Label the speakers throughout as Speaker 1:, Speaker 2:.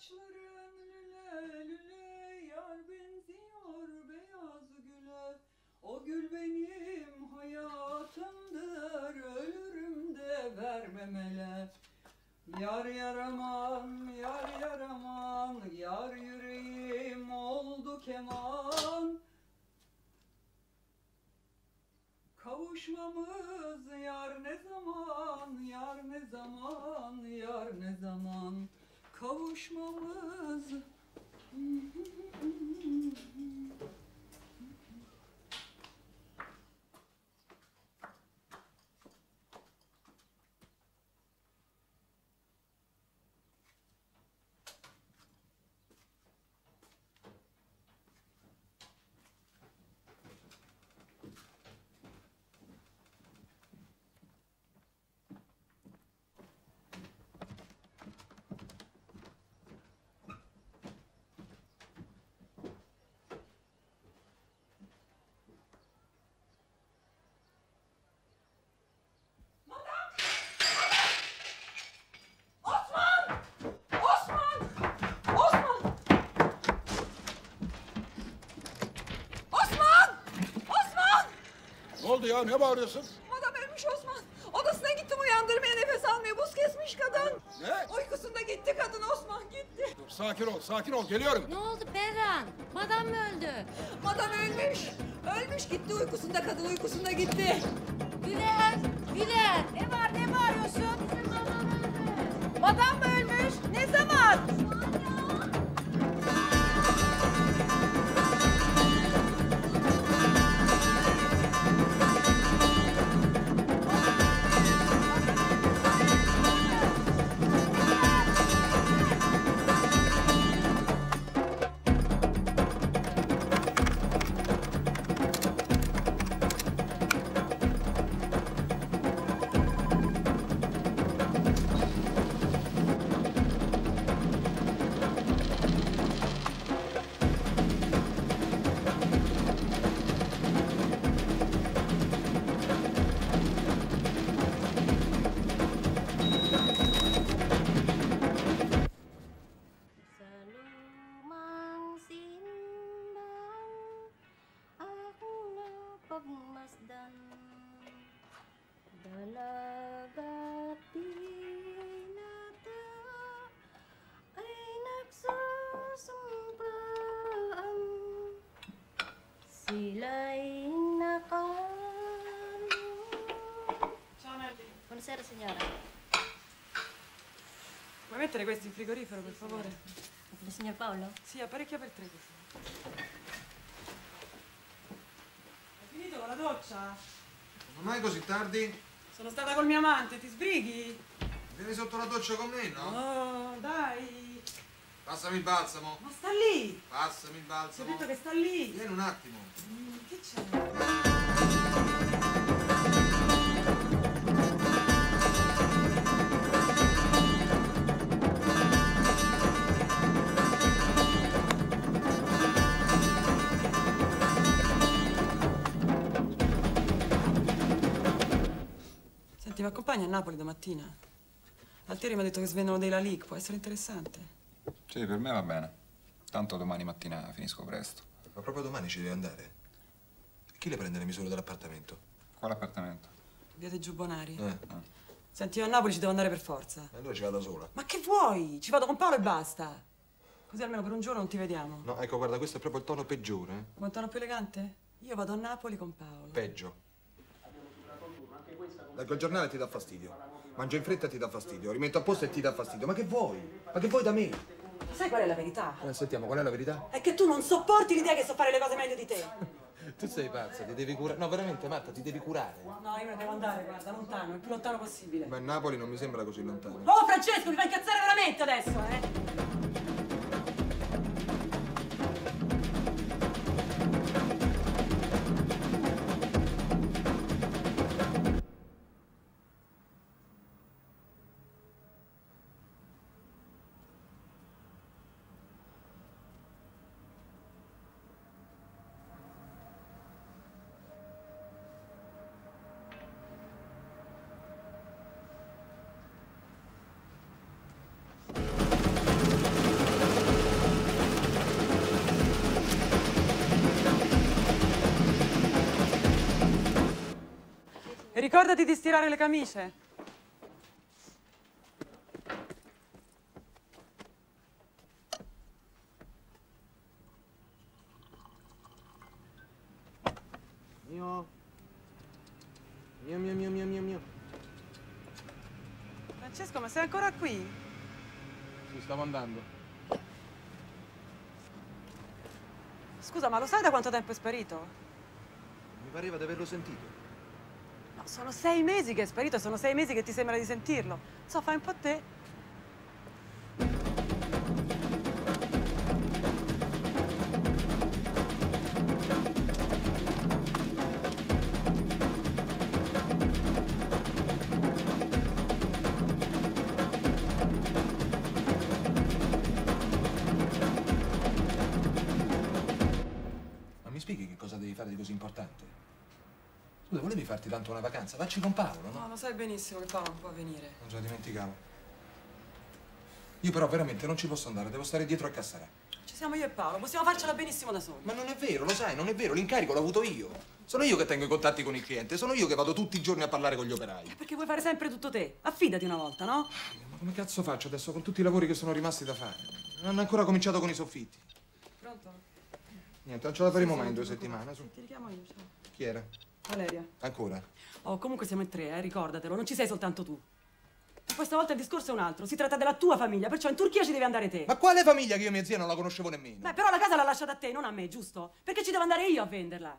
Speaker 1: Saçların lüle lüle Yar benziyor beyaz güle. O gül benim hayatımdır Ölürüm de vermem ele Yar yaraman, yar yaraman Yar yüreğim oldu keman. Kavuşmamız yar ne zaman, yar ne zaman, yar ne zaman Kavuşmamız Osman! Osman! Osman! Osman! Osman!
Speaker 2: Ne oldu ya? Ne bağırıyorsun?
Speaker 1: Madam ölmüş Osman. Odasına gittim uyandırmaya nefes almıyor. Buz kesmiş kadın.
Speaker 2: Ne?
Speaker 1: Uykusunda gitti kadın Osman gitti.
Speaker 2: Dur, sakin ol, sakin ol. Geliyorum.
Speaker 3: Ne oldu Berran? Madam mı öldü?
Speaker 1: Madam ölmüş. Ölmüş gitti uykusunda kadın uykusunda gitti.
Speaker 3: Güler, Güler.
Speaker 1: Mettere questi in frigorifero per favore?
Speaker 3: Il signor Paolo?
Speaker 1: Sì, apparecchia per tre così. Hai finito con la doccia?
Speaker 4: Non mai così tardi?
Speaker 1: Sono stata col mio amante, ti sbrighi?
Speaker 4: Vieni sotto la doccia con me, no?
Speaker 1: Oh, dai!
Speaker 4: Passami il balsamo.
Speaker 1: Ma sta lì!
Speaker 4: Passami il
Speaker 1: Ti ho
Speaker 4: balsamo.
Speaker 1: detto che sta lì!
Speaker 4: Vieni un attimo.
Speaker 1: Mm, Che c'è? Accompagni a Napoli domattina? Altieri mi ha detto che svendono dei Lalique, può essere interessante.
Speaker 5: Sì, per me va bene. Tanto domani mattina finisco presto.
Speaker 4: Ma proprio domani ci devi andare. Chi le prende le misure dell'appartamento?
Speaker 5: Quale appartamento?
Speaker 1: Via dei Giubbonari.
Speaker 4: Eh.
Speaker 1: Senti, io a Napoli ci devo andare per forza.
Speaker 4: E allora ci vado da sola.
Speaker 1: Ma che vuoi? Ci vado con Paolo e basta. Così almeno per un giorno non ti vediamo.
Speaker 4: No, ecco, guarda, questo è proprio il tono peggiore. eh.
Speaker 1: Vuoi un tono più elegante? Io vado a Napoli con Paolo.
Speaker 4: Peggio. Leggo il giornale e ti dà fastidio. Mangio in fretta e ti dà fastidio. Rimetto a posto e ti dà fastidio. Ma che vuoi? Ma che vuoi da me?
Speaker 1: Sai qual è la verità?
Speaker 4: Eh, sentiamo, qual è la verità?
Speaker 1: È che tu non sopporti l'idea che so fare le cose meglio di te.
Speaker 4: Tu sei pazza, ti devi curare. No, veramente, Marta, ti devi curare.
Speaker 1: No, io me ne devo andare, guarda, lontano, il più lontano possibile.
Speaker 4: Ma Napoli non mi sembra così lontano.
Speaker 1: Oh, Francesco, mi fai incazzare veramente adesso, eh?
Speaker 6: Ricordati di stirare le camicie.
Speaker 7: Mio. Mio, mio, mio, mio, mio, mio.
Speaker 6: Francesco, ma sei ancora qui?
Speaker 7: Sì, stavo andando.
Speaker 6: Scusa, ma lo sai da quanto tempo è sparito?
Speaker 4: Mi pareva di averlo sentito.
Speaker 6: No, sono sei mesi che è sparito, sono sei mesi che ti sembra di sentirlo. So, fai un po' te.
Speaker 4: Scusa, volevi farti tanto una vacanza? Vacci con Paolo, no?
Speaker 6: No, lo sai benissimo che Paolo non può venire.
Speaker 4: Non ce la dimenticavo. Io però veramente non ci posso andare, devo stare dietro a Cassarà.
Speaker 6: Ci siamo io e Paolo, possiamo farcela benissimo da soli.
Speaker 4: Ma non è vero, lo sai, non è vero, l'incarico l'ho avuto io. Sono io che tengo i contatti con il cliente, sono io che vado tutti i giorni a parlare con gli operai.
Speaker 6: Perché vuoi fare sempre tutto te? Affidati una volta, no?
Speaker 4: Ma come cazzo faccio adesso con tutti i lavori che sono rimasti da fare? Non hanno ancora cominciato con i soffitti.
Speaker 6: Pronto?
Speaker 4: Niente, non ce la faremo mai in due settimane. Su.
Speaker 6: Ti richiamo io, ciao.
Speaker 4: Chi era?
Speaker 6: Valeria.
Speaker 4: Ancora?
Speaker 6: Oh, comunque siamo in tre, eh, ricordatelo, non ci sei soltanto tu. E questa volta il discorso è un altro, si tratta della tua famiglia, perciò in Turchia ci devi andare te.
Speaker 4: Ma quale famiglia che io mia zia non la conoscevo nemmeno?
Speaker 6: Beh, però la casa l'ha lasciata a te, non a me, giusto? Perché ci devo andare io a venderla.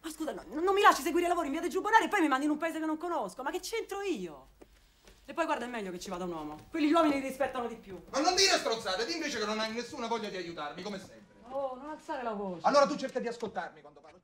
Speaker 6: Ma scusa, no, non mi lasci seguire i lavori in via del Giubbonare e poi mi mandi in un paese che non conosco. Ma che c'entro io? E poi guarda, è meglio che ci vada un uomo. Quelli gli uomini li rispettano di più.
Speaker 4: Ma non dire stronzate, di invece che non hai nessuna voglia di aiutarmi, come sempre.
Speaker 6: Oh, non alzare la voce.
Speaker 4: Allora tu cerca di ascoltarmi quando parlo.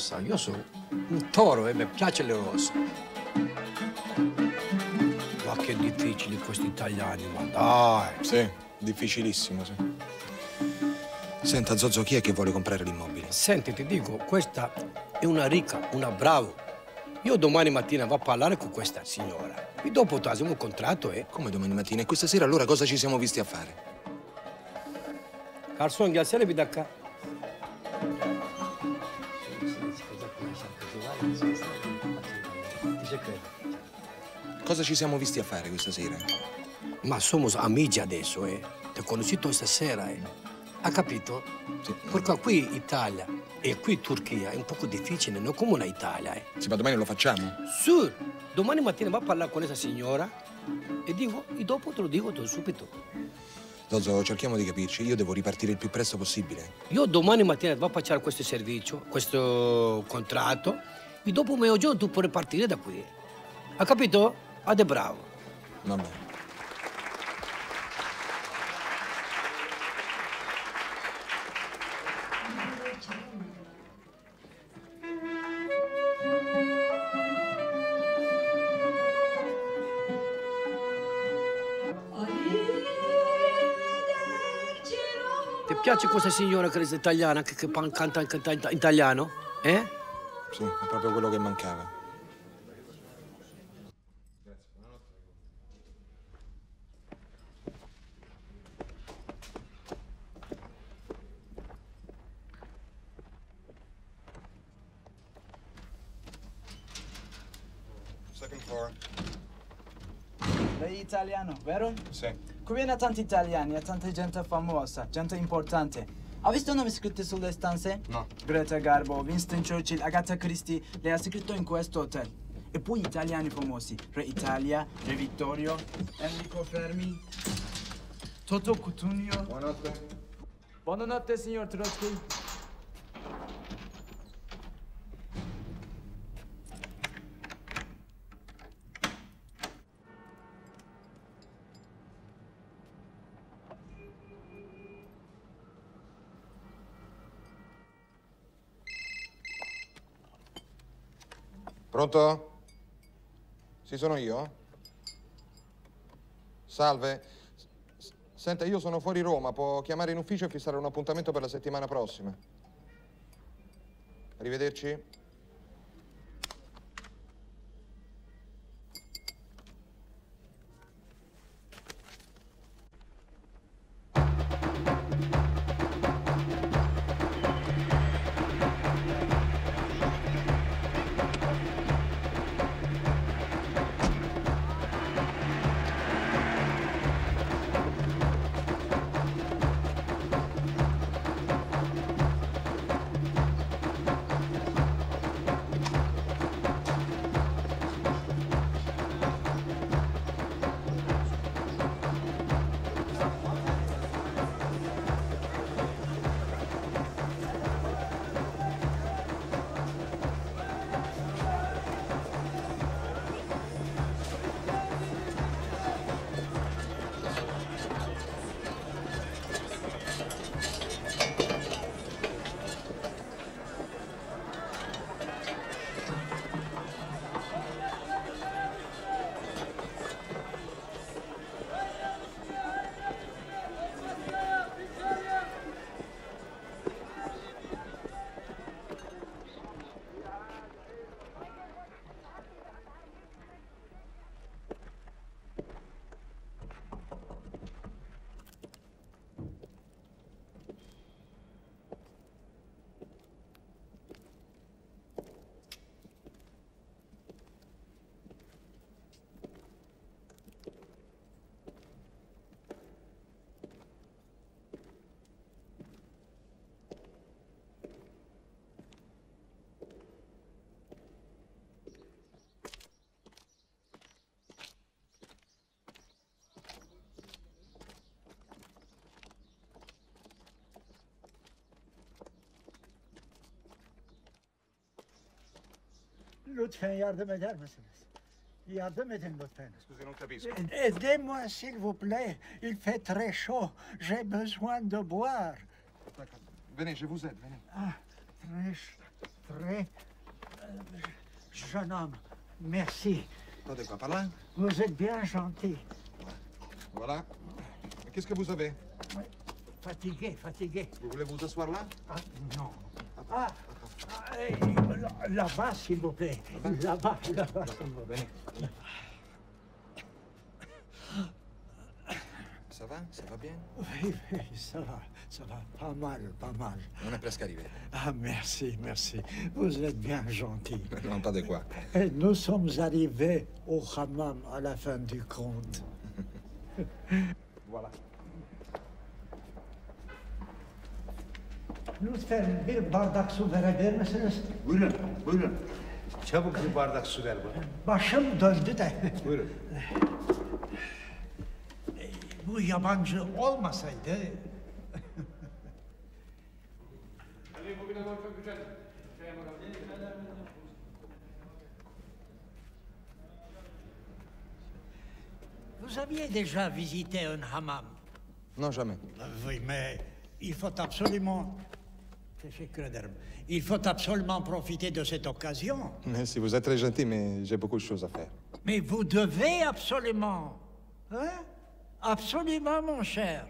Speaker 8: Rosa. Io sono un toro e mi piace le rose. Ma che difficili questi italiani, ma dai.
Speaker 4: Sì, difficilissimo, sì. Senta, Zozzo, chi è che vuole comprare l'immobile?
Speaker 8: Senti, ti dico, questa è una ricca, una bravo. Io domani mattina vado a parlare con questa signora. E dopo trasiamo un contratto e...
Speaker 4: Come domani mattina? E questa sera allora cosa ci siamo visti a fare?
Speaker 8: Garçon gelsene bir dakika. Teşekkür ederim.
Speaker 4: Cosa ci siamo visti a fare questa sera?
Speaker 8: Ma somos amici adesso, eh. Ti ho conosciuto stasera, eh. Ha capito?
Speaker 4: Sì.
Speaker 8: Perché qui Italia e qui Turchia è un poco difficile, non come una Italia, eh.
Speaker 4: Sì, ma domani lo facciamo?
Speaker 8: Su, domani mattina va a parlare con questa signora e dico, e dopo te lo dico subito.
Speaker 4: Zozzo, cerchiamo di capirci. Io devo ripartire il più presto possibile.
Speaker 8: Io domani mattina vado a facciare questo servizio, questo contratto, e dopo mezzogiorno tu puoi partire da qui. Ha capito? Ade bravo.
Speaker 4: Va bene.
Speaker 8: Ti piace questa signora che è italiana, che, che canta, canta in italiano? Eh?
Speaker 4: Sì, è proprio quello che mancava. Second floor.
Speaker 9: Lei è italiano, vero?
Speaker 4: Sì.
Speaker 9: Qui viene tanti italiani e tanta gente famosa, gente importante. Ha visto nomi scritti sulle stanze?
Speaker 4: No.
Speaker 9: Greta Garbo, Winston Churchill, Agatha Christie, le ha scritto in questo hotel. E poi italiani famosi, Re Italia, Re Vittorio, Enrico Fermi, Toto Cutugno.
Speaker 4: Buonanotte.
Speaker 9: Buonanotte, signor Trotsky.
Speaker 4: Pronto? Sì, sono io? Salve. S- Senta, io sono fuori Roma, può chiamare in ufficio e fissare un appuntamento per la settimana prossima. Arrivederci.
Speaker 10: Lütfen yardım eder misiniz? Yardım edin lütfen. Aidez-moi s'il vous plaît. Il fait très chaud. J'ai besoin de boire.
Speaker 4: Venez, je vous aide, venez.
Speaker 10: Ah, très, très euh, jeune homme. Merci.
Speaker 4: Attendez quoi, par là
Speaker 10: Vous êtes bien gentil.
Speaker 4: Voilà. Qu'est-ce que vous avez?
Speaker 10: Fatigué, fatigué.
Speaker 4: Vous voulez vous asseoir là?
Speaker 10: Ah, non. Ah, ah, là-bas, s'il vous plaît. Là-bas, là-bas. s'il vous plaît.
Speaker 4: Ça va? Ça va bien?
Speaker 10: Oui, oui, ça va, ça va. Pas mal, pas mal.
Speaker 4: On est presque arrivé.
Speaker 10: Ah, merci, merci. Vous êtes bien gentil.
Speaker 4: Non, pas de quoi.
Speaker 10: Et nous sommes arrivés au hammam à la fin du compte. Lütfen bir bardak su verebilir misiniz?
Speaker 11: Buyurun, buyurun. Çabuk bir bardak su ver bana.
Speaker 10: Başım döndü de.
Speaker 11: Buyurun.
Speaker 10: Bu yabancı olmasaydı... Vous aviez déjà visité un hammam
Speaker 4: Non, jamais.
Speaker 10: Oui, mais il faut absolument... Il faut absolument profiter de cette occasion.
Speaker 4: Merci, vous êtes très gentil, mais j'ai beaucoup de choses à faire.
Speaker 10: Mais vous devez absolument. Hein? Absolument, mon cher.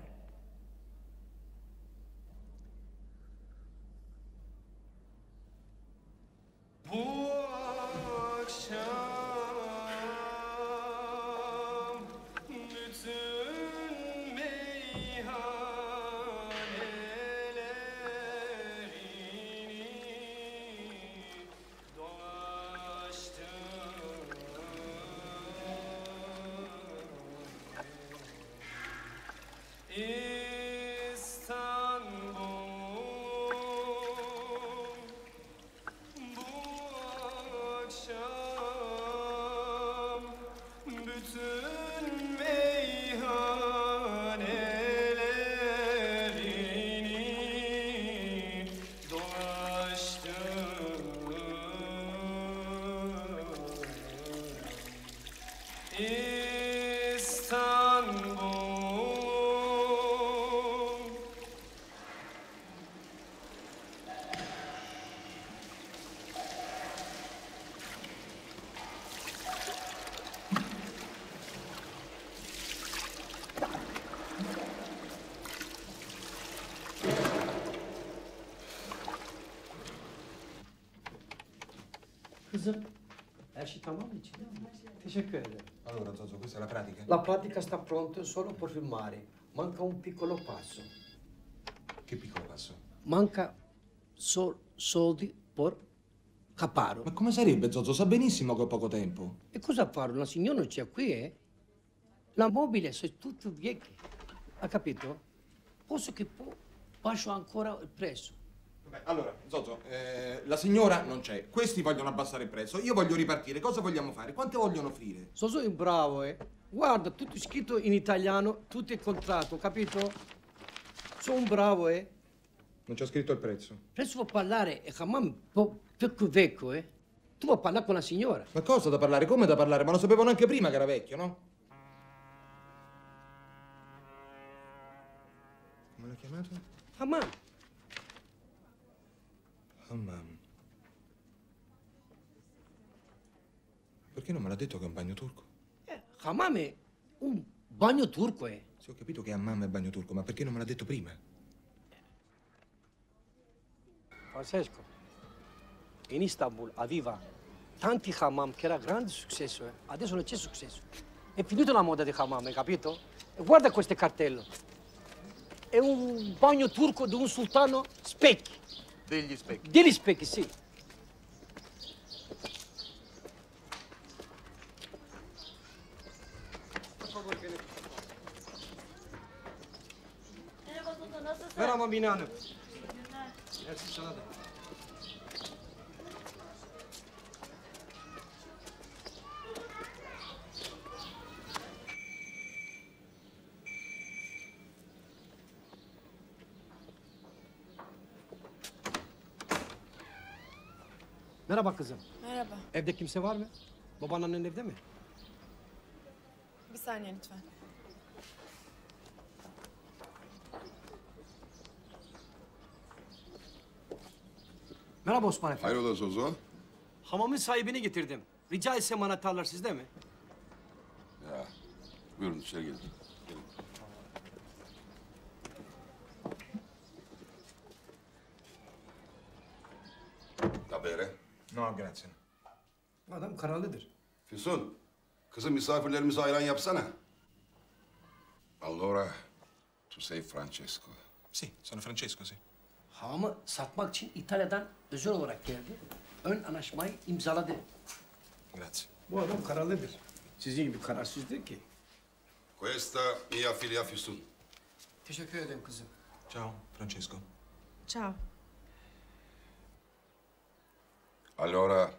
Speaker 8: Teşekkür ederim.
Speaker 12: Allora, Zozo, questa è la pratica?
Speaker 8: La pratica sta pronta solo per filmare. Manca un piccolo passo.
Speaker 12: Che piccolo passo?
Speaker 8: Manca sol- soldi per Caparo.
Speaker 12: Ma come sarebbe, Zozo? Sa benissimo che ho poco tempo.
Speaker 8: E cosa fare? La signora non c'è qui, eh? La mobile è tutto vecchio. Ha capito? Posso che poi bacio ancora il prezzo.
Speaker 4: Vabbè, allora, Zozo, eh, la signora non c'è. Questi vogliono abbassare il prezzo. Io voglio ripartire. Cosa vogliamo fare? Quante vogliono offrire?
Speaker 8: Sono so bravo, eh? Guarda, tutto scritto in italiano, tutto il contratto, capito? Sono bravo, eh?
Speaker 4: Non c'è scritto il prezzo.
Speaker 8: Adesso vuoi parlare, e mamma un po' più vecchio, eh? Tu vuoi parlare con la signora.
Speaker 4: Ma cosa da parlare? Come da parlare? Ma lo sapevano anche prima che era vecchio, no? Come l'ha chiamato?
Speaker 8: Hammam.
Speaker 4: Hammam. Perché non me l'ha detto che è un bagno turco?
Speaker 8: Hammam è un bagno turco, eh?
Speaker 4: Sì, ho capito che Hammam è bagno turco, ma perché non me l'ha detto prima?
Speaker 8: Francesco, in Istanbul aveva tanti hammam che era grande successo, eh? Adesso non c'è successo. È finita la moda di hammam, hai capito? E guarda questo cartello. È un bagno turco di un sultano specchi.
Speaker 13: Degli specchi.
Speaker 8: Degli specchi, sì.
Speaker 14: Merhaba Mine Hanım. Merci sana da.
Speaker 8: Merhaba kızım.
Speaker 15: Merhaba.
Speaker 8: Evde kimse var mı? Babaannen evde mi?
Speaker 15: Bir saniye lütfen.
Speaker 8: Merhaba Osman Efendi.
Speaker 2: Hayrola Zozo?
Speaker 8: Hamamın sahibini getirdim. Rica etsem anahtarlar sizde mi?
Speaker 2: Ya, buyurun içeri gelin. Gelin. Da bere.
Speaker 4: Grazie.
Speaker 8: Adam kararlıdır.
Speaker 2: Füsun, kızım misafirlerimize ayran yapsana. Allora, tu sei Francesco.
Speaker 12: Sì, sono Francesco, sì.
Speaker 8: Hamamı satmak için İtalya'dan özel olarak geldi. Ön anlaşmayı imzaladı.
Speaker 12: Grazie.
Speaker 8: Bu adam kararlıdır. Sizin gibi kararsız değil ki.
Speaker 2: Questa mia figlia Füsun.
Speaker 8: Teşekkür ederim kızım.
Speaker 12: Ciao, Francesco.
Speaker 15: Ciao.
Speaker 2: Allora,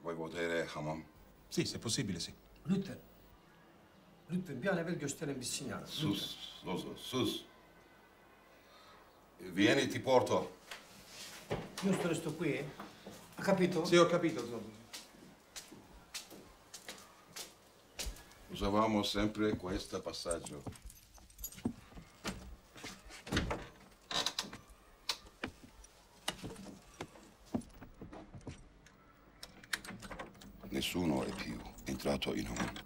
Speaker 2: vuoi vedere hamam?
Speaker 12: Sì, se possibile, sì.
Speaker 8: Lütfen. Lütfen bir an evvel gösterin bitsin ya.
Speaker 2: Sus, Zozo, sus. Vieni, ti porto.
Speaker 8: Io sto resto qui, eh? Ha capito?
Speaker 4: Sì, ho capito, Zozo.
Speaker 2: Usavamo sempre questo passaggio. Nessuno è più entrato in Hammam da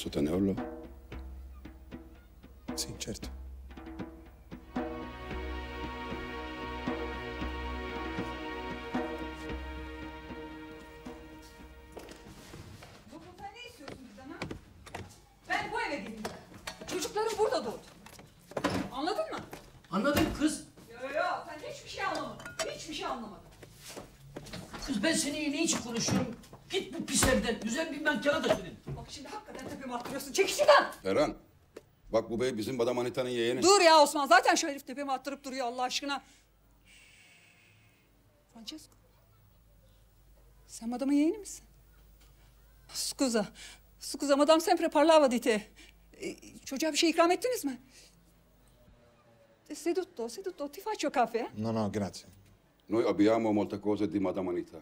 Speaker 2: Posso tenerlo?
Speaker 16: Sì, certo.
Speaker 1: Ne istiyorsun bizden ha? Ben bu eve gideyim. Çocukların burada doğdu. Anladın mı?
Speaker 8: Anladım kız.
Speaker 1: Yo yo sen hiçbir şey anlamadın. Hiçbir şey anlamadın.
Speaker 8: Kız ben seninle ne için konuşuyorum? Git bu pis evden. Güzel bir menkana da senin.
Speaker 1: Bak şimdi hakikaten attırıyorsun. Çekil şuradan.
Speaker 2: Ferhan. Bak bu bey bizim Madam Anita'nın yeğeni.
Speaker 1: Dur ya Osman zaten şu herif tepemi attırıp duruyor Allah aşkına. Francesco. Sen madamın yeğeni misin? Scusa. Scusa madam sempre parlava di te. E, Çocuğa bir şey ikram ettiniz mi? Sedutto, sedutto. Ti faccio caffè?
Speaker 4: No, no, grazie.
Speaker 2: Noi abbiamo molte cose di Madam Anita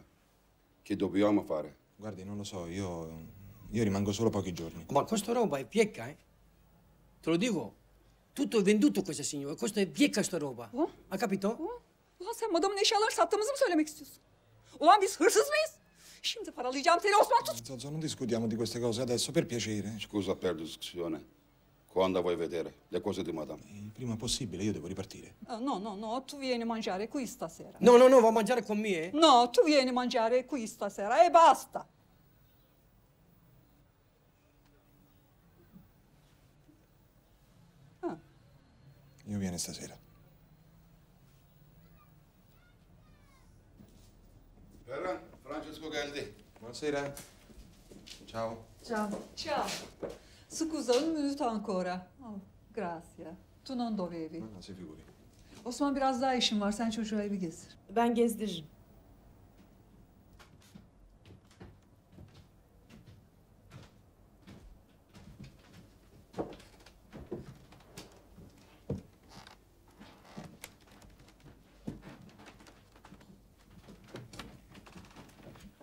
Speaker 2: che dobbiamo fare.
Speaker 4: Guardi, non lo so, io, io rimango solo pochi giorni.
Speaker 8: Ma questa roba è piecca, eh? Te lo dico. Tutto è venduto questa signora. Questa è piecca sta roba. Ha capito?
Speaker 1: Ulan sen madamın eşyalarını sattığımızı mı söylemek istiyorsun? Ulan biz hırsız mıyız? Şimdi paralayacağım seni Osman tut.
Speaker 4: Zozo, non discutiamo di queste cose adesso, per piacere.
Speaker 2: Scusa per la discussione. Quando vuoi vedere le cose di Madame?
Speaker 4: Il prima possibile, io devo ripartire.
Speaker 1: Ah, No, no, no, tu vieni a mangiare qui stasera.
Speaker 8: No, no, no, va a mangiare con me, eh?
Speaker 1: No, tu vieni a mangiare qui stasera e basta.
Speaker 4: Io viene stasera.
Speaker 2: Ferhan, Francesco geldi.
Speaker 4: Buonasera. Ciao.
Speaker 1: Ciao. Ciao. Scusa, un minuto ancora. Oh, grazie. Tu non dovevi.
Speaker 4: No, si figuri.
Speaker 1: Osman biraz daha işim var. Sen çocuğa evi gezdir.
Speaker 15: Ben gezdiririm.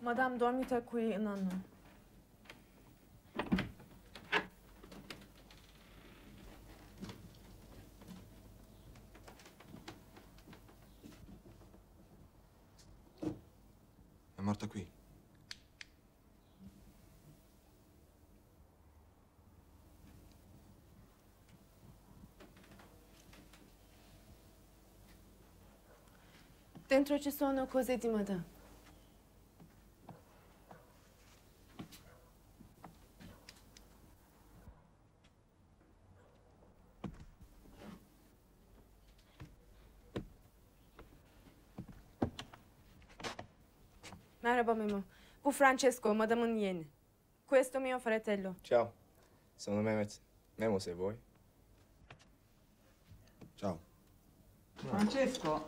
Speaker 15: Madame dormita qui un anno.
Speaker 4: È morta qui.
Speaker 15: Dentro ci sono cose di Madame. Merhaba Memo. Bu Francesco, Madam'ın yeğeni. Questo mio fratello.
Speaker 13: Ciao, sono Mehmet. Memo se vuoi.
Speaker 4: Ciao.
Speaker 1: Francesco,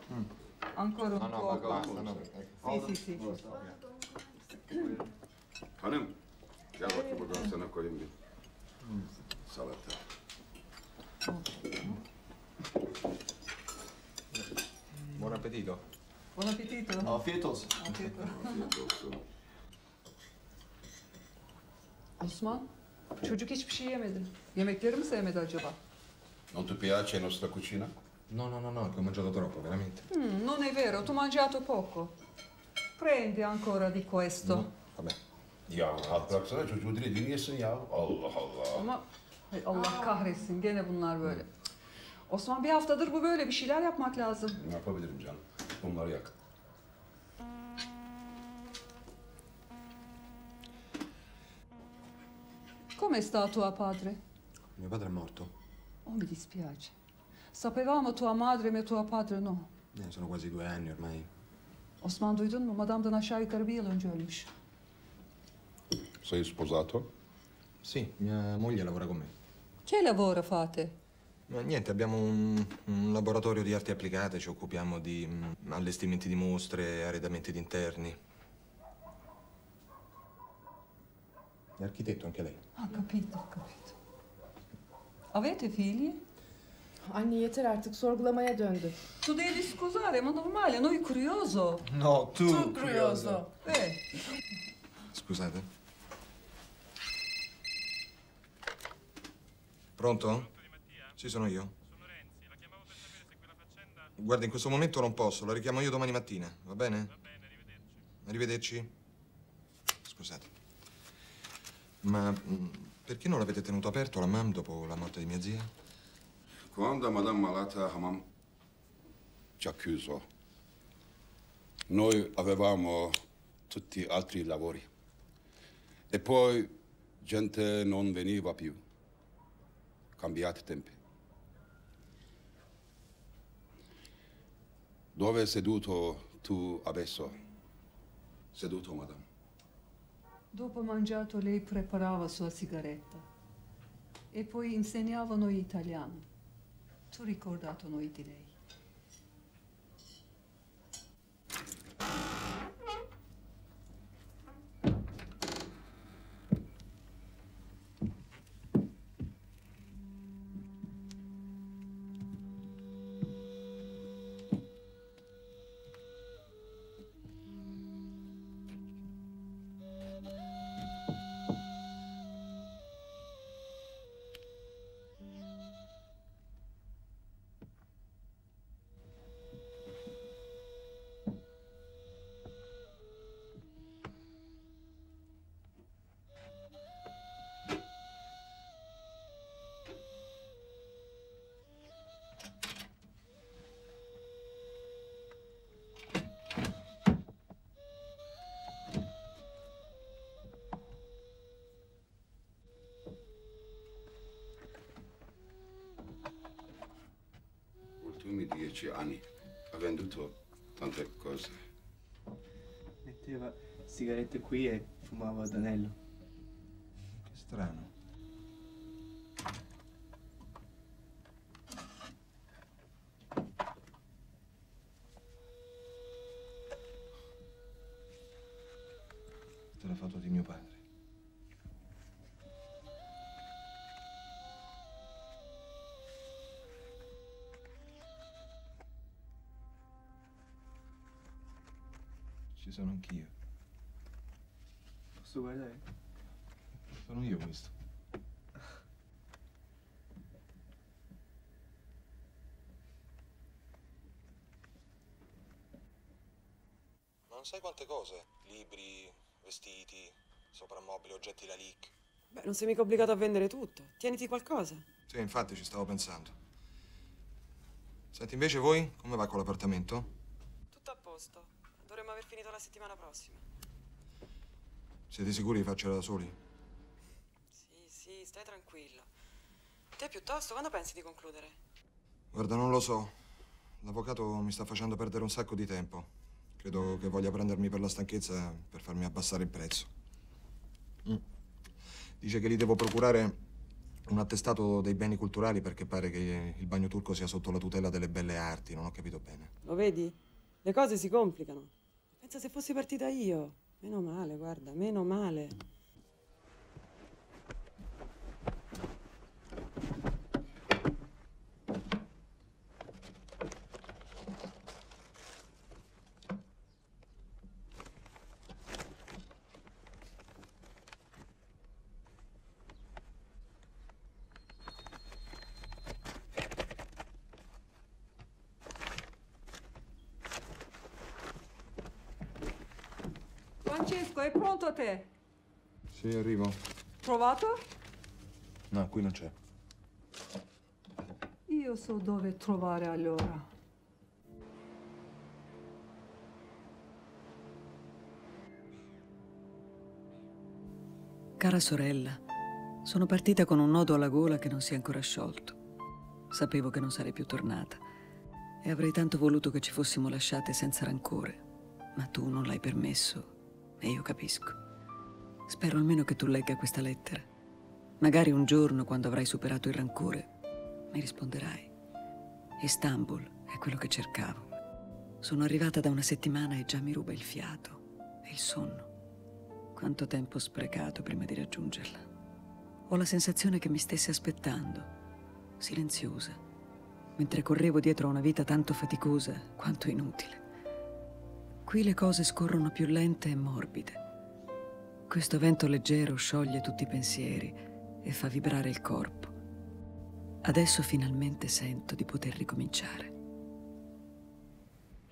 Speaker 1: ancora un
Speaker 4: No, no,
Speaker 1: po'.
Speaker 4: basta, no.
Speaker 1: Sì, sì, sì.
Speaker 2: Hanım, gel bakayım buradan sana koyayım bir salata.
Speaker 4: Buon appetito.
Speaker 1: Buon appetito.
Speaker 13: Afiyet olsun.
Speaker 1: Afiyet
Speaker 2: Afiyet olsun.
Speaker 1: Osman, çocuk hiçbir şey yemedi. Yemekleri mi sevmedi acaba?
Speaker 2: Non ti piace nostra cucina?
Speaker 4: No, no, no, no, che ho mangiato troppo, veramente.
Speaker 1: Mm, non è vero, tu hai mangiato poco. Prendi ancora di questo.
Speaker 4: Vabbè.
Speaker 2: Ya rahat bıraksana çocuğu dile dinleyesin ya. Allah Allah.
Speaker 1: Ama Hay Allah kahretsin gene bunlar böyle. Osman bir haftadır bu böyle bir şeyler yapmak lazım.
Speaker 2: Ne yapabilirim canım? Bunları yak.
Speaker 1: Come sta tua padre?
Speaker 4: Mio padre è morto.
Speaker 1: Oh, mi dispiace. Sapevamo tua madre ma tuo padre no.
Speaker 4: Eh, sono quasi due anni ormai.
Speaker 1: Osman duydun mu? Madamdan aşağı yukarı bir yıl önce ölmüş.
Speaker 2: Sei sposato?
Speaker 4: Sì, mia moglie lavora con me.
Speaker 1: Che lavoro fate?
Speaker 4: Ma niente, abbiamo un, un laboratorio di arti applicate, ci occupiamo di mm, allestimenti di mostre, arredamenti di interni. È architetto anche lei.
Speaker 1: Ha capito, ho capito. Avete figli?
Speaker 15: Anne yeter artık sorgulamaya döndü.
Speaker 1: Tu devi scusare, ma normale, noi curioso.
Speaker 4: No, tu.
Speaker 15: Tu curioso.
Speaker 1: Eh,
Speaker 4: Scusate. Pronto? Sì, sono io. Guarda, in questo momento non posso, la richiamo io domani mattina, va bene? Va bene, arrivederci. Arrivederci. Scusate. Ma mm, Perché non l'avete tenuto aperto l'hammam dopo la morte di mia zia?
Speaker 2: Quando Madame Malata Hammam ci ha chiuso, noi avevamo tutti altri lavori. E poi gente non veniva più. Cambiati tempi. Dove è seduto tu adesso? Seduto, madame.
Speaker 17: Dopo mangiato lei preparava sua sigaretta e poi insegnava noi italiano. Tu ricordato noi di lei.
Speaker 2: Dieci anni ha venduto tante cose.
Speaker 13: Metteva sigarette qui e fumava ad anello.
Speaker 4: Che strano. Questa è la foto di mio padre. Sono anch'io.
Speaker 13: Posso guardare?
Speaker 4: Sono io questo. Ma non sai quante cose? Libri, vestiti, soprammobili, oggetti da leak.
Speaker 6: Beh, non sei mica obbligato a vendere tutto. Tieniti qualcosa.
Speaker 4: Sì, infatti ci stavo pensando. Senti, invece voi, come va con l'appartamento?
Speaker 6: Tutto a posto. Aver finito la settimana prossima.
Speaker 4: Siete sicuri di farcela da soli?
Speaker 6: Sì, sì, stai tranquillo. Te piuttosto, quando pensi di concludere?
Speaker 4: Guarda, non lo so. L'avvocato mi sta facendo perdere un sacco di tempo. Credo che voglia prendermi per la stanchezza per farmi abbassare il prezzo. Mm. Dice che gli devo procurare un attestato dei beni culturali perché pare che il bagno turco sia sotto la tutela delle belle arti. Non ho capito bene.
Speaker 6: Lo vedi? Le cose si complicano. Pensa se fossi partita io. Meno male, guarda, meno male.
Speaker 17: Pronto te?
Speaker 4: Sì, arrivo.
Speaker 17: Trovato?
Speaker 4: No, qui non c'è.
Speaker 17: Io so dove trovare allora.
Speaker 18: Cara sorella, sono partita con un nodo alla gola che non si è ancora sciolto. Sapevo che non sarei più tornata e avrei tanto voluto che ci fossimo lasciate senza rancore, ma tu non l'hai permesso e io capisco. Spero almeno che tu legga questa lettera. Magari un giorno, quando avrai superato il rancore, mi risponderai. Istanbul è quello che cercavo. Sono arrivata da una settimana e già mi ruba il fiato e il sonno. Quanto tempo sprecato prima di raggiungerla. Ho la sensazione che mi stesse aspettando, silenziosa, mentre correvo dietro a una vita tanto faticosa quanto inutile. Qui le cose scorrono più lente e morbide. Questo vento leggero scioglie tutti i pensieri e fa vibrare il corpo. Adesso finalmente sento di poter ricominciare.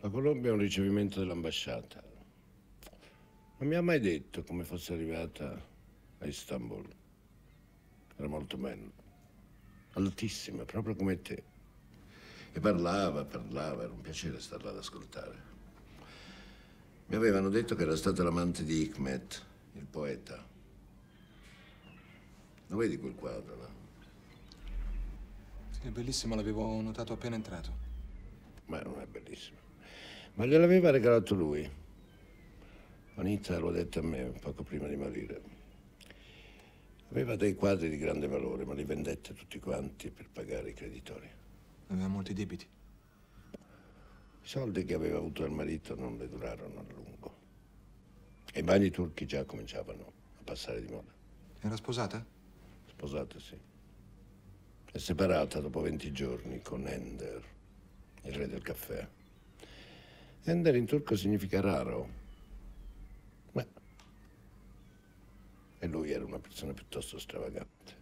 Speaker 11: La Colombia è un ricevimento dell'ambasciata. Non mi ha mai detto come fosse arrivata a Istanbul.
Speaker 19: Era molto bello. Altissima, proprio come te. E parlava, parlava, era un piacere starla ad ascoltare. Mi avevano detto che era stata l'amante di Hikmet, il poeta. Lo vedi quel quadro, no?
Speaker 4: Sì, è bellissimo, l'avevo notato appena entrato.
Speaker 19: Ma non è bellissimo. Ma gliel'aveva regalato lui. Anita lo ha detto a me poco prima di morire. Aveva dei quadri di grande valore, ma li vendette tutti quanti per pagare i creditori.
Speaker 4: Aveva molti debiti.
Speaker 19: I soldi che aveva avuto dal marito non le durarono a lungo. E i bagni turchi già cominciavano a passare di moda.
Speaker 4: Era sposata?
Speaker 19: Sposata, sì. È separata dopo 20 giorni con Ender, il re del caffè. Ender in turco significa raro. Beh. E lui era una persona piuttosto stravagante.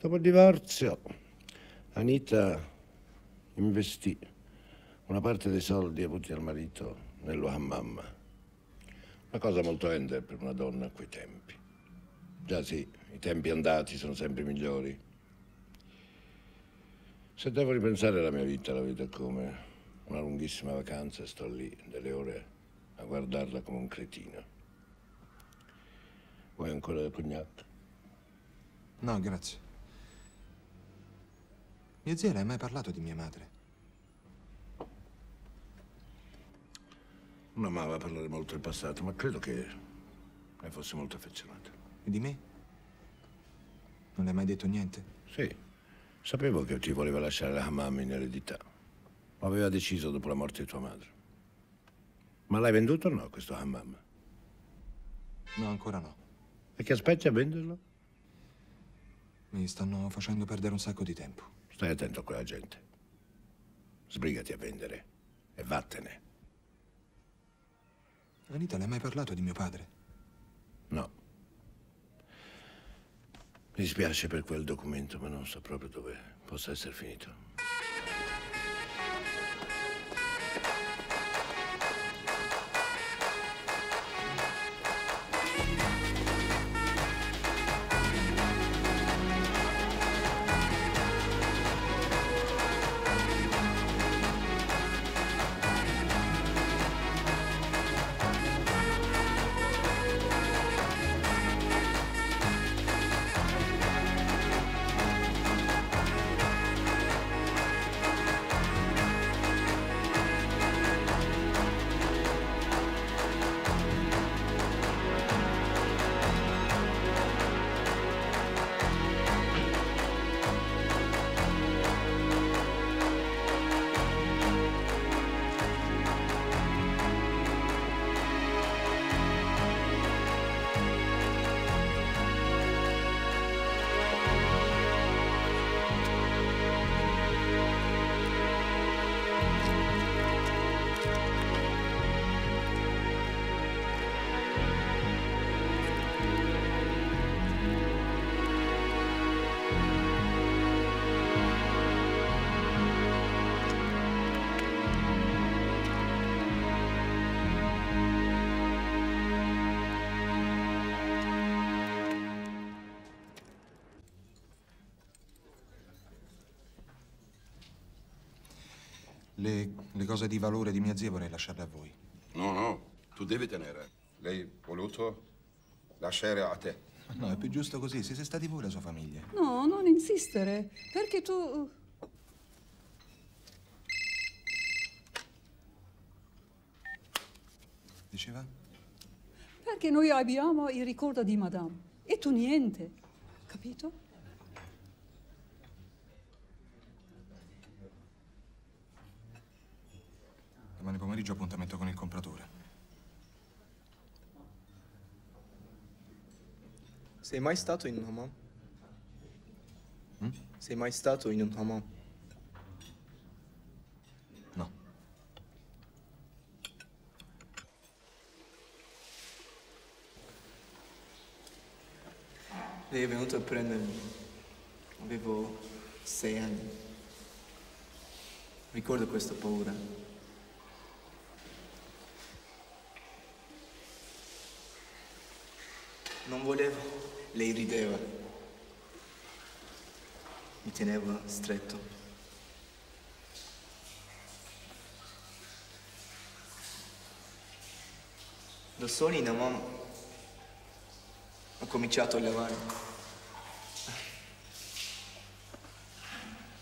Speaker 19: Dopo il divorzio, Anita investì una parte dei soldi avuti dal marito nello hammam. Una cosa molto ender per una donna a quei tempi. Già sì, i tempi andati sono sempre migliori. Se devo ripensare alla mia vita, la vedo come una lunghissima vacanza e sto lì delle ore a guardarla come un cretino. Vuoi ancora del cognac?
Speaker 4: No, grazie. Mia zia le ha mai parlato di mia madre?
Speaker 19: Non amava parlare molto del passato, ma credo che ne fosse molto affezionata.
Speaker 4: E di me? Non le hai mai detto niente?
Speaker 19: Sì, sapevo che ti voleva lasciare la hammam in eredità. Lo aveva deciso dopo la morte di tua madre. Ma l'hai venduto o no, questo hammam?
Speaker 4: No, ancora no.
Speaker 19: E che aspetti a venderlo?
Speaker 4: Mi stanno facendo perdere un sacco di tempo.
Speaker 19: Stai attento a quella gente. Sbrigati a vendere e vattene.
Speaker 4: Anita, le hai mai parlato di mio padre?
Speaker 19: No. Mi dispiace per quel documento, ma non so proprio dove possa essere finito.
Speaker 4: Le, cose di valore di mia zia vorrei lasciarle a voi.
Speaker 2: No, no, tu devi tenere. Lei voluto lasciare a te.
Speaker 4: No, è più giusto così. Siete stati voi la sua famiglia.
Speaker 1: No, non insistere, perché tu...
Speaker 4: Diceva?
Speaker 1: Perché noi abbiamo il ricordo di Madame e tu niente, capito?
Speaker 4: Domani pomeriggio appuntamento con il compratore.
Speaker 13: Sei mai stato in un hammam?
Speaker 4: Mm?
Speaker 13: Sei mai stato in un hammam?
Speaker 4: No.
Speaker 13: Lei è venuto a prendermi. Avevo sei anni. Ricordo questa paura. Non volevo. Lei rideva. Mi teneva stretto. Da solina mamma ho cominciato a lavare.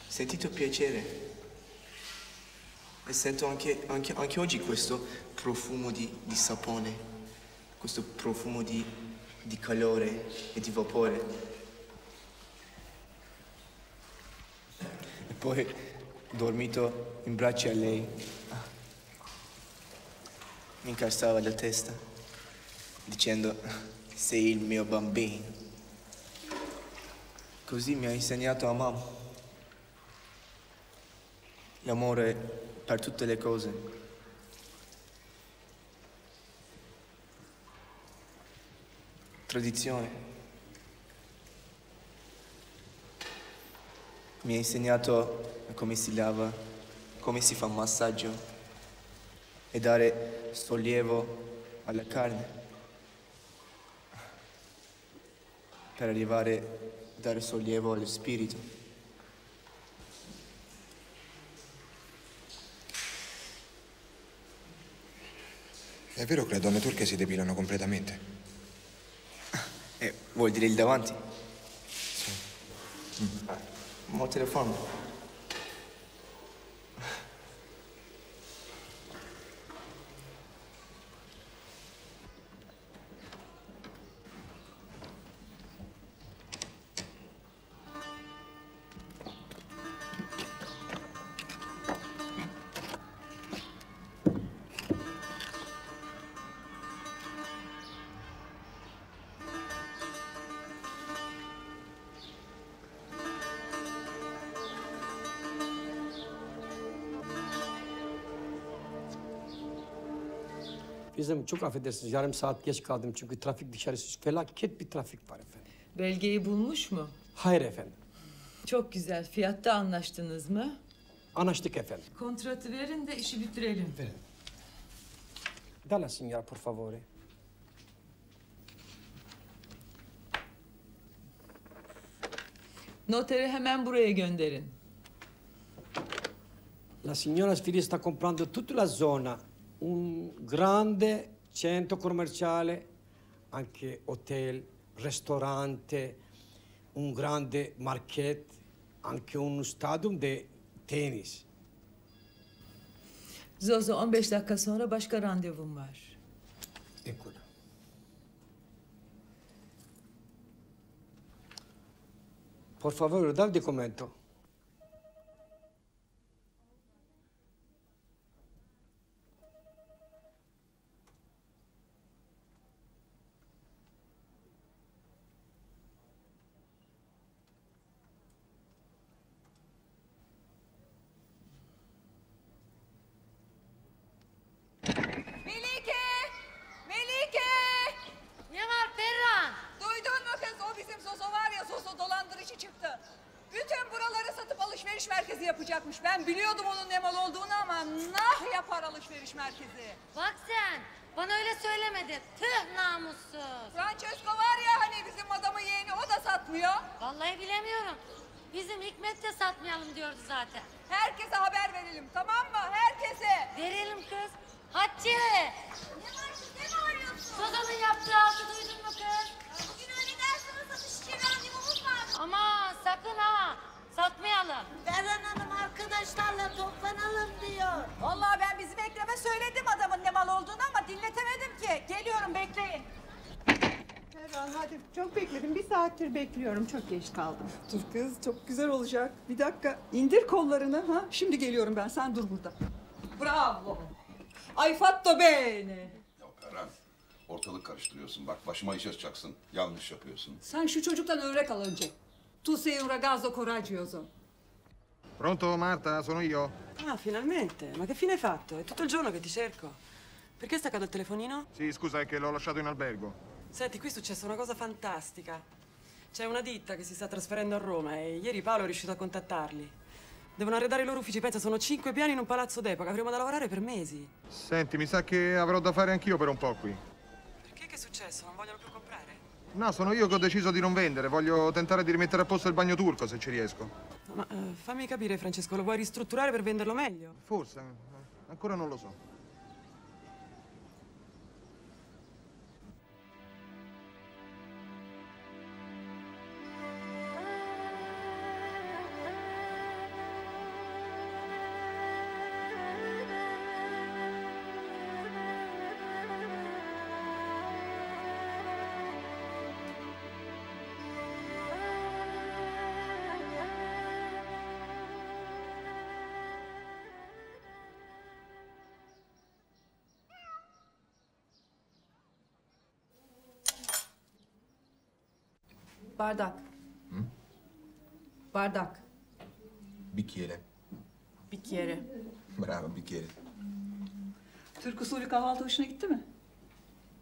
Speaker 13: Sentito piacere. E sento anche, anche- anche oggi questo profumo di, di sapone, questo profumo di, di calore e di vapore. E poi dormito in braccio a lei. Mi incastrava la testa, dicendo sei il mio bambino. Così mi ha insegnato a mamma. L'amore per tutte le cose. Tradizione. Mi ha insegnato come si lava, come si fa massaggio e dare sollievo alla carne per arrivare a dare sollievo allo spirito.
Speaker 4: È vero che le donne turche si depilano completamente?
Speaker 13: E vuol dire il davanti? Molte le forme.
Speaker 8: Bizim çok affedersiniz yarım saat geç kaldım çünkü trafik dışarısı felaket bir trafik var efendim.
Speaker 20: Belgeyi bulmuş mu?
Speaker 8: Hayır efendim.
Speaker 20: Çok güzel. Fiyatta anlaştınız mı?
Speaker 8: Anlaştık efendim.
Speaker 20: Kontratı verin de işi bitirelim.
Speaker 8: Dalla signora por favore.
Speaker 20: Noteri hemen buraya gönderin.
Speaker 8: La signora Sfidi sta comprando tutta la zona, un grande centro commerciale, anche hotel, ristorante, un grande market, anche un stadium di tennis.
Speaker 20: Zozo 15 dakika sonra başka randevum var.
Speaker 8: Ecco. Por favore, dal documento.
Speaker 21: Biliyordum onun ne mal olduğunu ama nah yapar alışveriş merkezi.
Speaker 3: Bak sen. Bana öyle söylemedin. Tüh namussuz.
Speaker 21: Francesco var ya hani bizim adamın yeğeni o da satmıyor.
Speaker 3: Vallahi bilemiyorum. Bizim Hikmet de satmayalım diyordu zaten.
Speaker 21: Herkese haber verelim tamam mı? Herkese.
Speaker 3: Verelim kız. Hatice. Ne var kız ne bağırıyorsun? Sozan'ın yaptığı altı duydun mu kız? Bugün öğleden sonra satış için randevumuz var. Ama sakın ha. Satmayalım.
Speaker 22: Beren Hanım arkadaşlarla toplanalım diyor.
Speaker 21: Vallahi ben bizim Ekrem'e söyledim adamın ne mal olduğunu ama dinletemedim ki. Geliyorum bekleyin.
Speaker 23: Ferhan hadi çok bekledim. Bir saattir bekliyorum. Çok geç kaldım.
Speaker 1: Dur kız çok güzel olacak. Bir dakika indir kollarını ha. Şimdi geliyorum ben sen dur burada. Bravo. Ay fatto bene.
Speaker 2: Eren, ortalık karıştırıyorsun. Bak başıma iş açacaksın. Yanlış yapıyorsun.
Speaker 1: Sen şu çocuktan örnek al önce. Tu sei un ragazzo coraggioso.
Speaker 4: Pronto Marta, sono io.
Speaker 6: Ah, finalmente. Ma che fine hai fatto? È tutto il giorno che ti cerco. Perché hai staccato il telefonino?
Speaker 4: Sì, scusa, è che l'ho lasciato in albergo.
Speaker 6: Senti, qui è successa una cosa fantastica. C'è una ditta che si sta trasferendo a Roma e ieri Paolo è riuscito a contattarli. Devono arredare i loro uffici, pensa, sono cinque piani in un palazzo d'epoca, avremo da lavorare per mesi.
Speaker 4: Senti, mi sa che avrò da fare anch'io per un po' qui.
Speaker 6: Perché che è successo? Non vogliono più?
Speaker 4: No, sono io che ho deciso di non vendere. Voglio tentare di rimettere a posto il bagno turco, se ci riesco.
Speaker 6: Ma eh, fammi capire, Francesco, lo vuoi ristrutturare per venderlo meglio?
Speaker 4: Forse, ancora non lo so.
Speaker 15: Bardak. Bardak.
Speaker 12: Bicchiere.
Speaker 15: Bicchiere.
Speaker 12: Bravo, bicchiere.
Speaker 1: Türk usulü kahvaltı hoşuna gitti mi?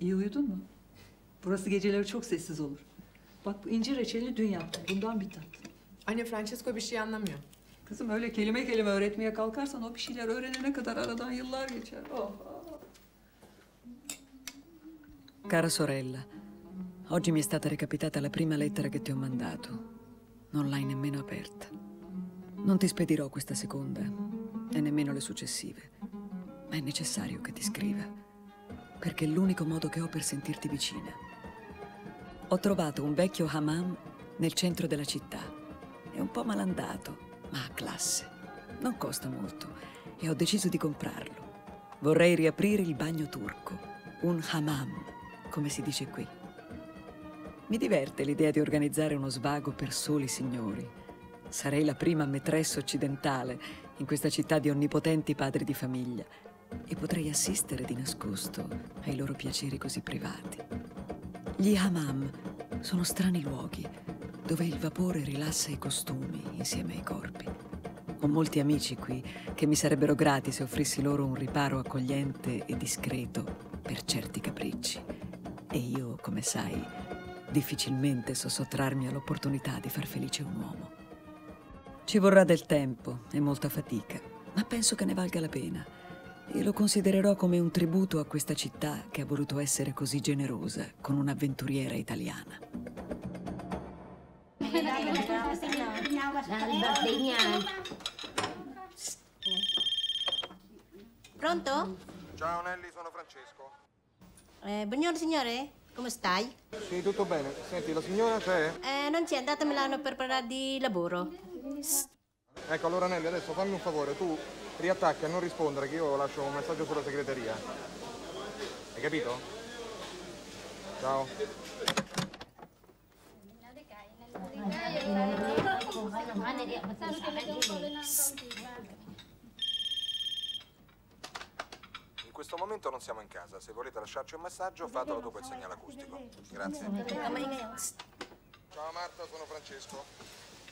Speaker 1: İyi uyudun mu? Burası geceleri çok sessiz olur. Bak bu incir reçelini dün yaptım. Bundan bir tat.
Speaker 15: Anne Francesco bir şey anlamıyor.
Speaker 1: Kızım öyle kelime kelime öğretmeye kalkarsan o bir şeyler öğrenene kadar aradan yıllar geçer. Oh.
Speaker 18: Cara sorella, oggi mi è stata recapitata la prima lettera che ti ho mandato. Non l'hai nemmeno aperta. Non ti spedirò questa seconda e nemmeno le successive, ma è necessario che ti scriva, perché è l'unico modo che ho per sentirti vicina. Ho trovato un vecchio hammam nel centro della città. È un po' malandato, ma ha classe. Non costa molto e ho deciso di comprarlo. Vorrei riaprire il bagno turco, un hammam, come si dice qui. Mi diverte l'idea di organizzare uno svago per soli signori. Sarei la prima maîtresse occidentale in questa città di onnipotenti padri di famiglia e potrei assistere di nascosto ai loro piaceri così privati. Gli hammam sono strani luoghi dove il vapore rilassa i costumi insieme ai corpi. Ho molti amici qui che mi sarebbero grati se offrissi loro un riparo accogliente e discreto per certi capricci. E io, come sai, difficilmente so sottrarmi all'opportunità di far felice un uomo. Ci vorrà del tempo e molta fatica, ma penso che ne valga la pena. E lo considererò come un tributo a questa città che ha voluto essere così generosa con un'avventuriera italiana.
Speaker 22: Pronto?
Speaker 4: Ciao Nelly, sono Francesco.
Speaker 22: Eh, buongiorno signore, come stai?
Speaker 4: Sì, tutto bene. Senti, la signora c'è?
Speaker 22: Eh, non c'è, andata a Milano per parlare di lavoro.
Speaker 4: Ecco, allora Nelly, adesso fammi un favore, tu riattacca a non rispondere che io lascio un messaggio sulla segreteria. Hai capito? Ciao. In questo momento non siamo in casa. Se volete lasciarci un messaggio, fatelo dopo il segnale acustico. Grazie. Ciao Marta, sono Francesco.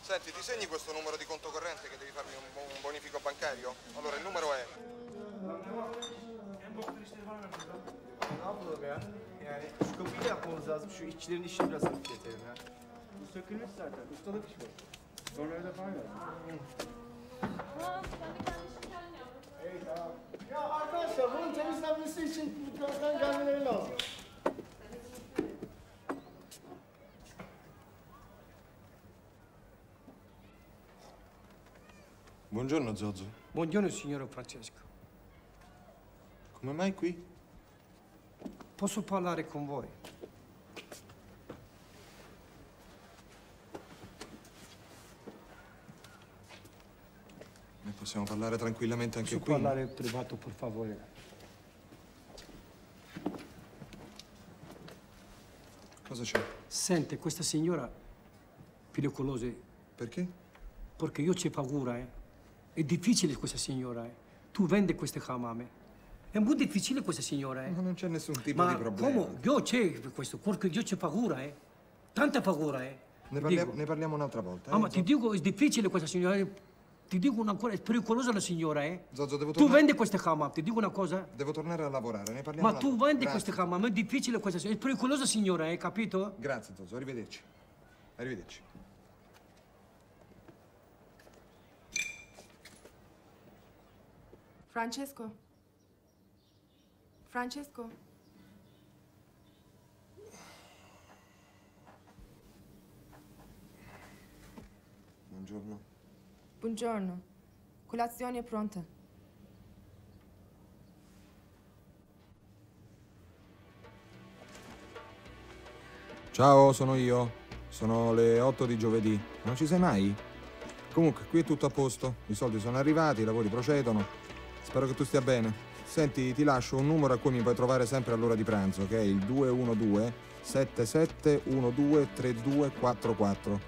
Speaker 4: Senti, ti segni questo numero di conto corrente che devi farmi un, bonifico bancario? Allora, il numero è...
Speaker 24: Ne yapalım ya? Yani şu kapıyı da yapmamız lazım. Şu işçilerin işini biraz hafifletelim ya. Bu sökülmüş zaten. Ustalık iş bu. Sonra öyle falan lazım. İyi tamam. Ya arkadaşlar bunun temizlenmesi için mutlaka gelmeleri lazım.
Speaker 4: Buongiorno Zozzo.
Speaker 8: Buongiorno signor Francesco.
Speaker 4: Come mai qui?
Speaker 8: Posso parlare con voi?
Speaker 4: Possiamo parlare tranquillamente anche
Speaker 8: Posso
Speaker 4: qui.
Speaker 8: parlare privato, per favore?
Speaker 4: Cosa c'è?
Speaker 8: Sente, questa signora pericolosa.
Speaker 4: Perché?
Speaker 8: Perché io c'ho paura, eh. È difficile questa signora, eh. Tu vendi queste camame. È molto difficile questa signora, eh.
Speaker 4: Ma non c'è nessun tipo
Speaker 8: Ma
Speaker 4: di problema.
Speaker 8: come? Io c'è questo, perché io c'ho paura, eh. Tanta paura, eh.
Speaker 4: Ne,
Speaker 8: Ti
Speaker 4: parlia-
Speaker 8: dico.
Speaker 4: ne parliamo un'altra volta.
Speaker 8: Ah,
Speaker 4: eh,
Speaker 8: ma ti dico, è difficile questa signora. Ti dico una cosa, è pericolosa la signora, eh?
Speaker 4: Zozzo, devo tornare...
Speaker 8: Tu vendi queste hamam, ti dico una cosa?
Speaker 4: Devo tornare a lavorare, ne parliamo
Speaker 8: Ma tu vendi
Speaker 4: Grazie.
Speaker 8: queste hamam, è difficile questa signora, è pericolosa signora, eh? Capito?
Speaker 4: Grazie, Zozzo, arrivederci. Arrivederci.
Speaker 15: Francesco. Francesco.
Speaker 4: Buongiorno.
Speaker 15: Buongiorno. Colazione è pronta.
Speaker 4: Ciao, sono io. Sono le 8 di giovedì. Non ci sei mai? Comunque, qui è tutto a posto. I soldi sono arrivati, i lavori procedono. Spero che tu stia bene. Senti, ti lascio un numero a cui mi puoi trovare sempre all'ora di pranzo, che è il 212 7712 3244.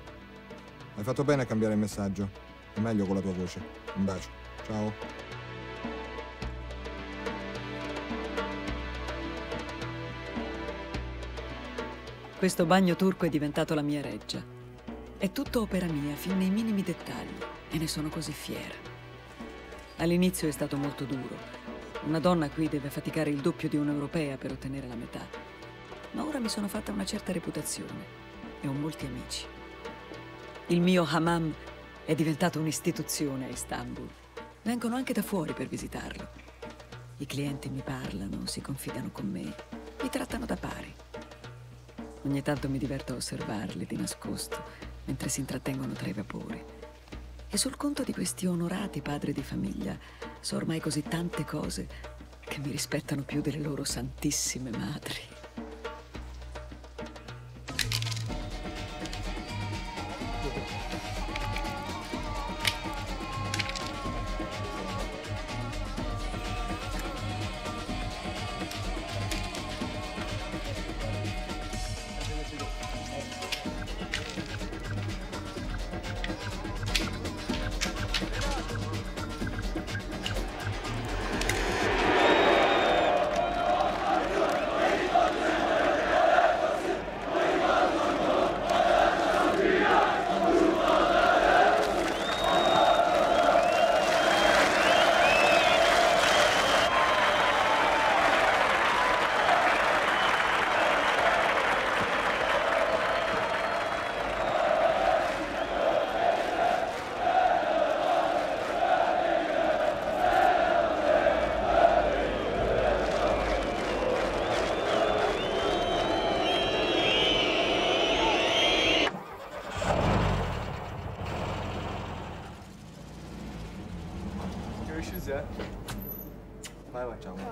Speaker 4: Hai fatto bene a cambiare il messaggio. Meglio con la tua voce. Un bacio. Ciao.
Speaker 18: Questo bagno turco è diventato la mia reggia. È tutto opera mia, fin nei minimi dettagli, e ne sono così fiera. All'inizio è stato molto duro. Una donna qui deve faticare il doppio di un'europea per ottenere la metà. Ma ora mi sono fatta una certa reputazione e ho molti amici. Il mio hammam è diventato un'istituzione a Istanbul. Vengono anche da fuori per visitarlo. I clienti mi parlano, si confidano con me, mi trattano da pari. Ogni tanto mi diverto a osservarli di nascosto mentre si intrattengono tra i vapori. E sul conto di questi onorati padri di famiglia so ormai così tante cose che mi rispettano più delle loro santissime madri.
Speaker 11: 来掰吧掌柜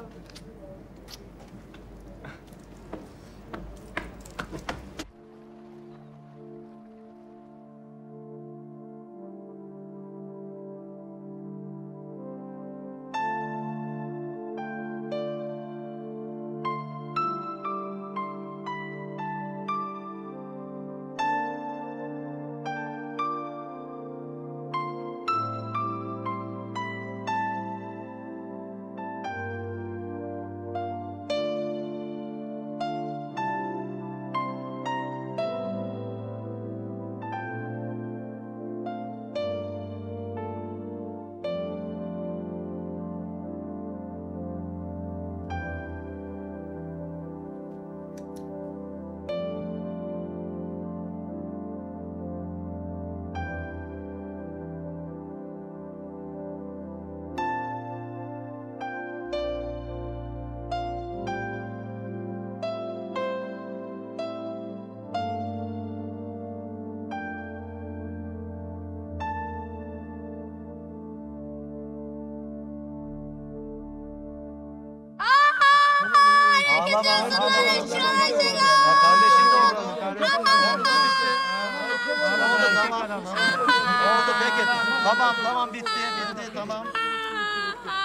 Speaker 11: Tamam tamam bitti bitti tamam.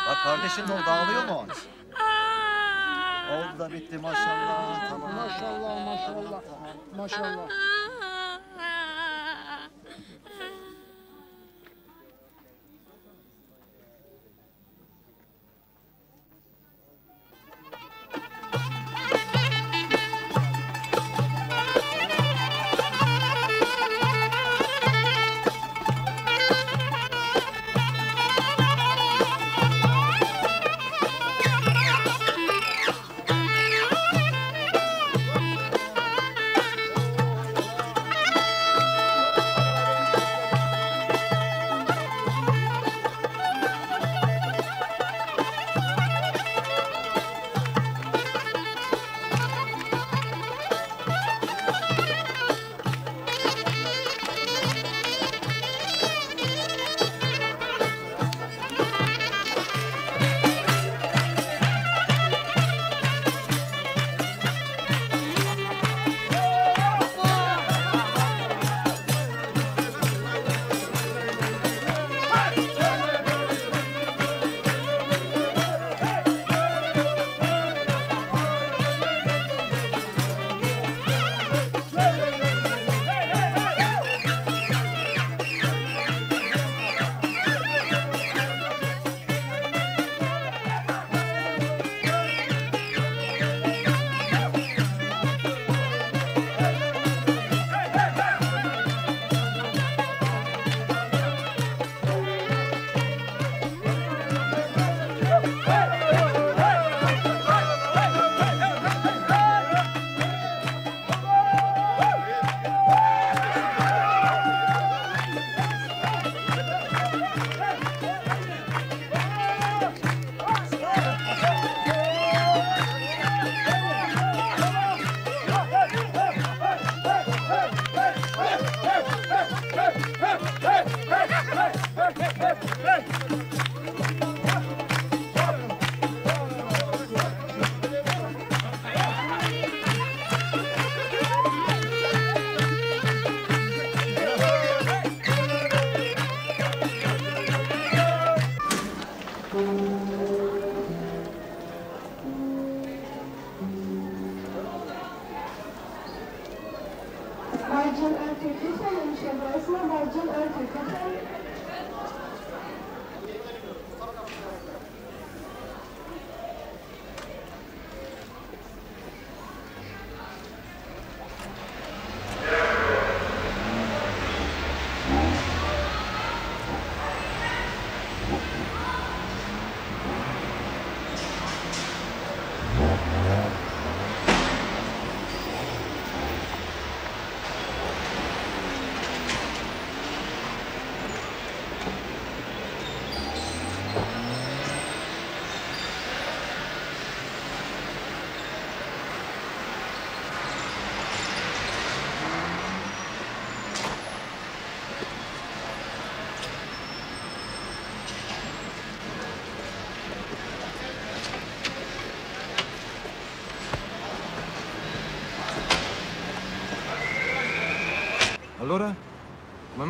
Speaker 11: Bak kardeşin ne oldu ağlıyor mu? Oldu da bitti maşallah. Tamam.
Speaker 25: Maşallah maşallah. Maşallah.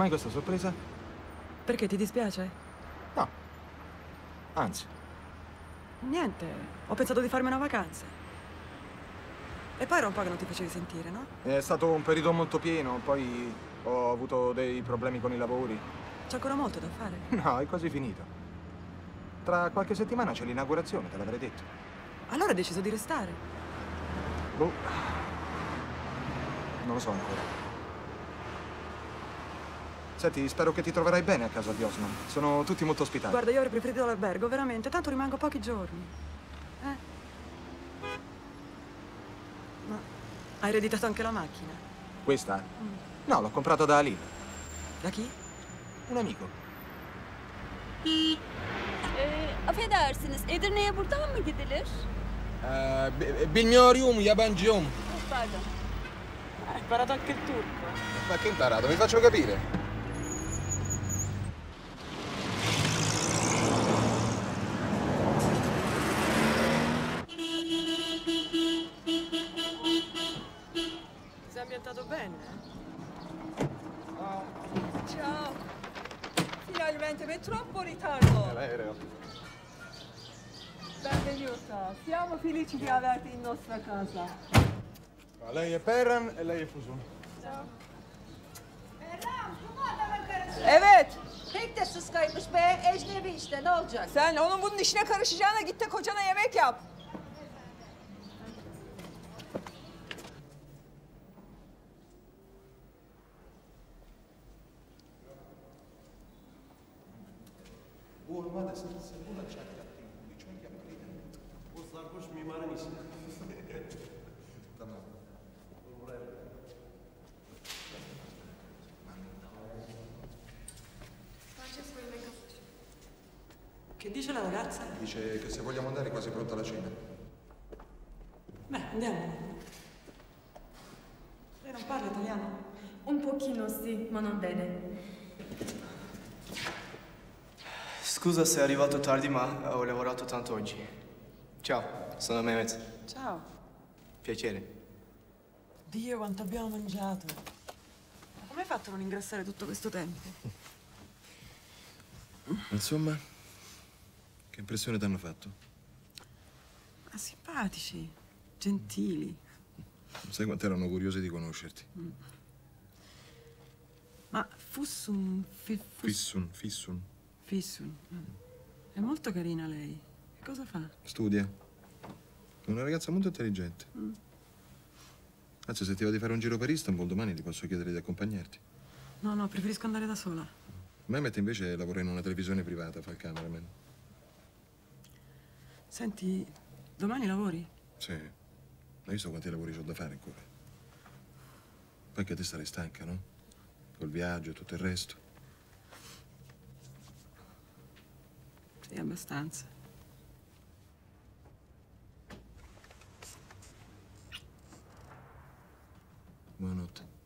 Speaker 4: Mai questa sorpresa?
Speaker 6: Perché ti dispiace?
Speaker 4: No. Anzi,
Speaker 6: Niente, ho pensato di farmi una vacanza. E poi era un po' che non ti facevi sentire, no?
Speaker 4: è stato un periodo molto pieno, poi ho avuto dei problemi con i lavori.
Speaker 6: C'è ancora molto da fare.
Speaker 4: No, è quasi finito. Tra qualche settimana c'è l'inaugurazione, te l'avrei detto.
Speaker 6: Allora hai deciso di restare.
Speaker 4: Boh. Non lo so ancora. Senti, spero che ti troverai bene a casa di Osman. Sono tutti molto ospitali.
Speaker 6: Guarda, io avrei preferito l'albergo, veramente. Tanto rimango pochi giorni. Eh? Ma hai ereditato anche la macchina?
Speaker 4: Questa? No, l'ho comprata da Ali.
Speaker 6: Da chi?
Speaker 4: Un amico.
Speaker 26: Ee, affedersiniz, Edirne'ye buradan mı gidilir?
Speaker 14: Ee, bi- bilmiyorum, yabancıyım.
Speaker 26: Oh, pardon.
Speaker 6: Hai imparato anche il turco.
Speaker 4: Ma che imparato? Mi faccio capire.
Speaker 6: Ti sei ambientato bene?
Speaker 21: Ciao. Finalmente, ma è troppo ritardo.
Speaker 4: L'aereo.
Speaker 21: Benvenuta. Siamo felici di averti in nostra casa.
Speaker 4: Lei è Perran e lei è Fusun.
Speaker 21: Evet.
Speaker 22: Pek de sıskaymış be. Ecnebi işte ne olacak?
Speaker 21: Sen onun bunun işine karışacağına git de kocana yemek yap.
Speaker 12: Olmadı. Sen buna çak yaptın. Çok yaptın.
Speaker 24: O sarhoş mimarın işi.
Speaker 4: Tamam.
Speaker 6: Francesco, io vengo. Che dice la
Speaker 4: che se vogliamo andare è quasi pronta la cena.
Speaker 6: Beh, andiamo. Lei non parla italiano?
Speaker 15: Un pochino sì, ma non bene.
Speaker 13: Scusa se è arrivato tardi, ma ho lavorato tanto oggi. Ciao, sono Mehmet.
Speaker 6: Ciao.
Speaker 13: Piacere.
Speaker 6: Dio, quanto abbiamo mangiato. Ma come hai fatto a non ingrassare tutto questo tempo?
Speaker 4: Insomma, che impressione ti hanno fatto?
Speaker 6: Ma simpatici, gentili.
Speaker 4: Non sai quanto erano curiosi di conoscerti.
Speaker 6: Mm. Ma Fussun... Fi, fus-
Speaker 4: Fissun, Fissun.
Speaker 6: Fissun. mm. È molto carina lei. Che cosa fa?
Speaker 4: Studia. È una ragazza molto intelligente.
Speaker 6: Mm.
Speaker 4: Anzi, se ti va di fare un giro per Istanbul, domani ti posso chiedere di accompagnarti.
Speaker 6: No, no, preferisco andare da sola.
Speaker 4: Mehmet invece lavora in una televisione privata, fa il cameraman.
Speaker 6: Senti, domani lavori?
Speaker 4: Sì. Hai visto quanti lavori ho da fare ancora? Poi che te sarai stanca, no? Col viaggio e tutto il resto.
Speaker 6: Sì, abbastanza.
Speaker 4: Buonanotte.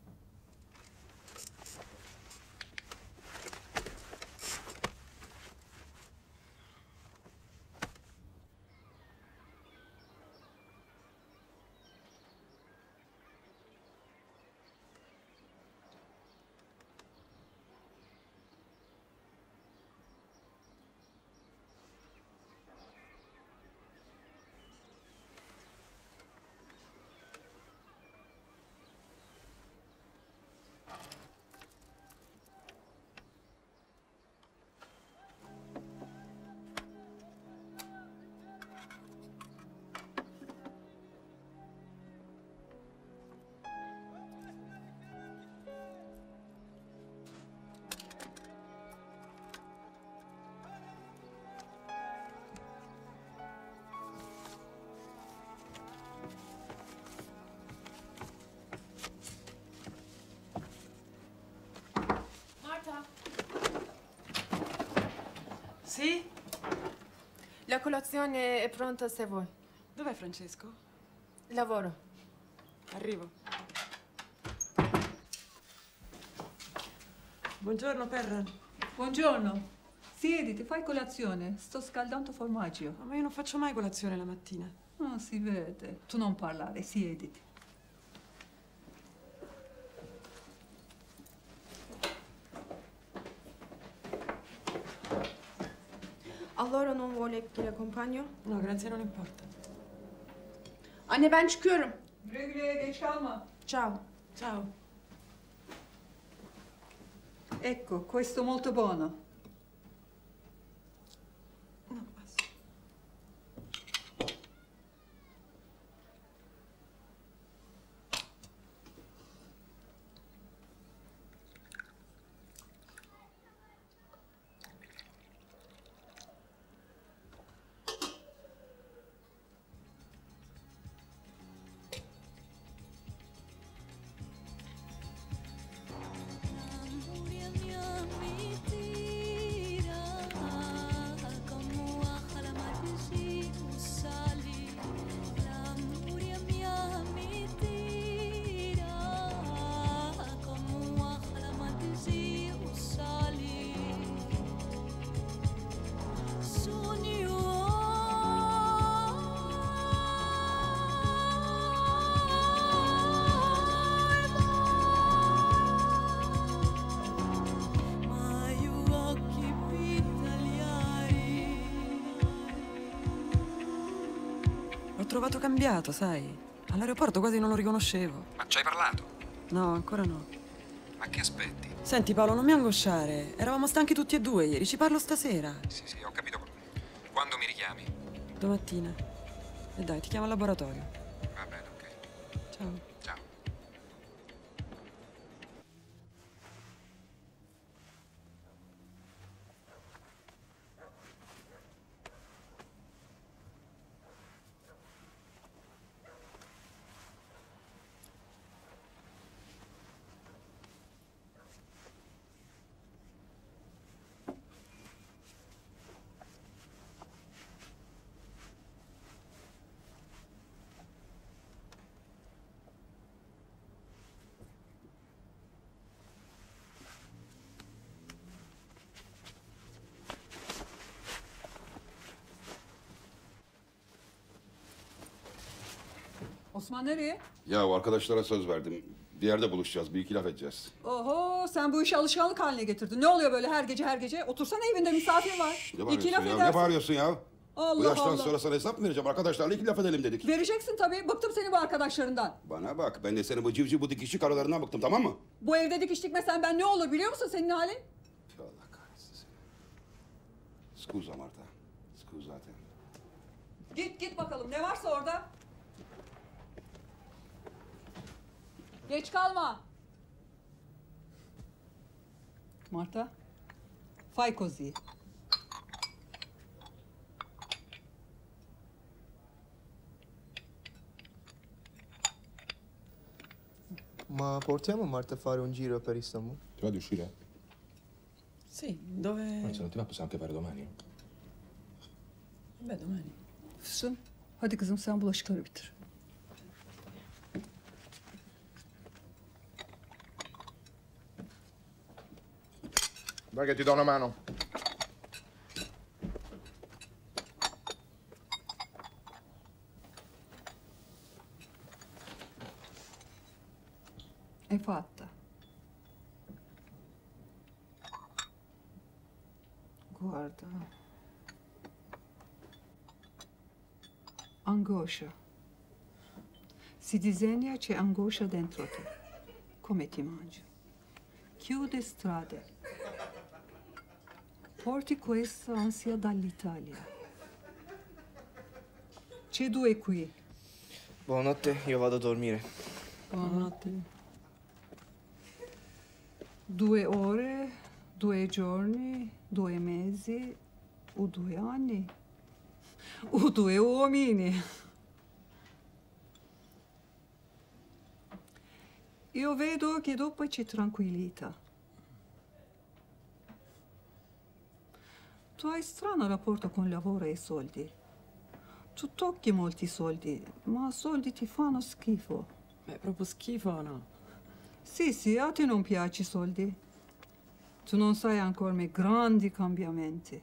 Speaker 15: La colazione è pronta se vuoi.
Speaker 6: Dov'è Francesco?
Speaker 15: Lavoro.
Speaker 6: Arrivo. Buongiorno, Perran.
Speaker 1: Buongiorno. Siediti, fai colazione. Sto scaldando formaggio.
Speaker 6: Ma io non faccio mai colazione la mattina.
Speaker 1: Ah, si vede. Tu non parlare, siediti.
Speaker 15: Allora non vuole che l'accompagno?
Speaker 6: No, grazie, non importa.
Speaker 15: Anne ben çıkıyorum.
Speaker 1: Güle güle, geç kalma.
Speaker 15: Ciao.
Speaker 6: Ciao.
Speaker 1: Ecco, questo molto buono.
Speaker 6: Cambiato, sai. All'aeroporto quasi non lo riconoscevo.
Speaker 27: Ma ci hai parlato?
Speaker 6: No, ancora no.
Speaker 27: Ma che aspetti?
Speaker 6: Senti Paolo, non mi angosciare. Eravamo stanchi tutti e due ieri, ci parlo stasera.
Speaker 27: Sì, sì, ho capito. Quando mi richiami?
Speaker 6: Domattina. E dai, ti chiamo al laboratorio.
Speaker 27: Va bene, ok.
Speaker 6: Ciao.
Speaker 1: Osman nereye?
Speaker 2: Ya arkadaşlara söz verdim. Bir yerde buluşacağız. Bir iki laf edeceğiz.
Speaker 1: Oho sen bu işi alışkanlık haline getirdin. Ne oluyor böyle her gece her gece? Otursana evinde misafir var.
Speaker 2: Ne
Speaker 1: İki laf
Speaker 2: ya?
Speaker 1: edersin.
Speaker 2: Ne bağırıyorsun ya?
Speaker 1: Allah
Speaker 2: Bu yaştan
Speaker 1: Allah.
Speaker 2: sonra sana hesap mı vereceğim? Arkadaşlarla iki laf edelim dedik.
Speaker 1: Vereceksin tabii. Bıktım senin bu arkadaşlarından.
Speaker 2: Bana bak. Ben de senin bu civciv bu dikişli karılarından bıktım tamam mı?
Speaker 1: Bu evde dikiş dikmesen ben ne olur biliyor musun senin halin?
Speaker 2: Allah kahretsin seni. Scusa Marta. Scusate.
Speaker 1: Git git bakalım ne varsa orada. Geç kalma. Marta. Fai così.
Speaker 13: Ma portiamo Marta a fare un giro per Istanbul?
Speaker 12: Ti va di uscire?
Speaker 6: Sì, dove...
Speaker 12: Ma se non ti va possiamo anche fare domani.
Speaker 6: Beh, domani.
Speaker 1: Füsun. Hadi kızım sen bulaşıkları bitir.
Speaker 24: Vai che ti do una mano.
Speaker 1: È fatta. Guarda. Angoscia. Si disegna c'è angoscia dentro te. Come ti mangi. Chiude strade. Porti questa ansia dall'Italia. C'è due qui.
Speaker 13: Buonanotte, io vado a dormire.
Speaker 1: Buonanotte. Due ore, due giorni, due mesi o due anni o due uomini. Io vedo che dopo c'è tranquillità. Tu hai strano rapporto con il lavoro e i soldi. Tu tocchi molti soldi, ma i soldi ti fanno schifo.
Speaker 6: È proprio schifo no?
Speaker 1: Sì, sì, a te non piace i soldi. Tu non sai ancora i grandi cambiamenti.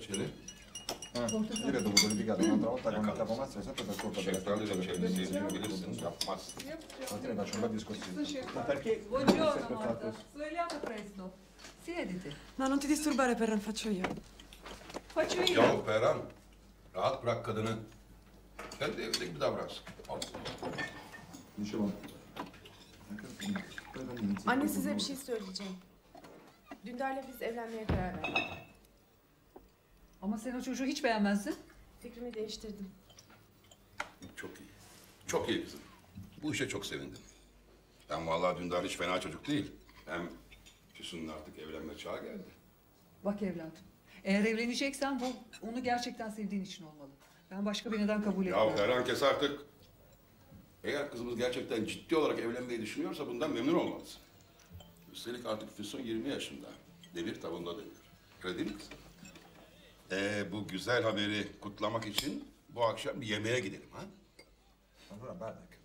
Speaker 2: Cele?
Speaker 4: Ieri ho dovuto litigare un'altra volta con il capomastro sempre per colpa della
Speaker 2: Centrale del
Speaker 4: struttura
Speaker 2: Cele, sì,
Speaker 4: del
Speaker 2: Wilson Capmastro.
Speaker 4: Stamattina faccio un bel discorso.
Speaker 1: Ma perché? Buongiorno Marta, svegliata presto. Siediti.
Speaker 6: No, non ti disturbare, Perran, faccio io.
Speaker 1: Faccio io.
Speaker 2: Yahu Perhan, rahat bırak kadını. Kendi evinde gibi davransın. Al.
Speaker 4: Dicevo,
Speaker 15: Anne size bir şey söyleyeceğim. Dündar'la biz evlenmeye karar verdik.
Speaker 1: Ama sen o çocuğu hiç beğenmezdin.
Speaker 15: Fikrimi değiştirdim.
Speaker 2: Çok iyi. Çok iyi kızım. Bu işe çok sevindim. Ben vallahi Dündar hiç fena çocuk değil. Hem Füsun'un artık evlenme çağı geldi.
Speaker 1: Bak evladım. Eğer evleneceksen bu onu gerçekten sevdiğin için olmalı. Ben başka bir neden kabul
Speaker 2: Ya
Speaker 1: etmiyorum.
Speaker 2: Ferhan kes artık. Eğer kızımız gerçekten ciddi olarak evlenmeyi düşünüyorsa bundan memnun olmalısın. Üstelik artık Füsun 20 yaşında. Devir tavuğunda dönüyor. Öyle değil mi kızım? Ee, bu güzel haberi kutlamak için bu akşam bir yemeğe gidelim ha?
Speaker 4: Allora, bardak.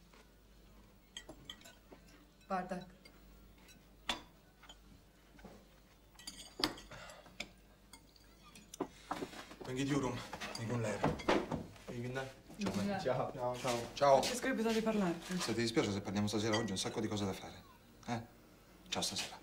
Speaker 15: Bardak.
Speaker 4: Ben gidiyorum. İyi günler. İyi günler. Ciao. Ciao. Ciao.
Speaker 6: Francesco, io ho bisogno di parlarti.
Speaker 4: Se ti dispiace se parliamo stasera oggi ho un sacco di cose da fare. Eh?
Speaker 28: Ciao stasera.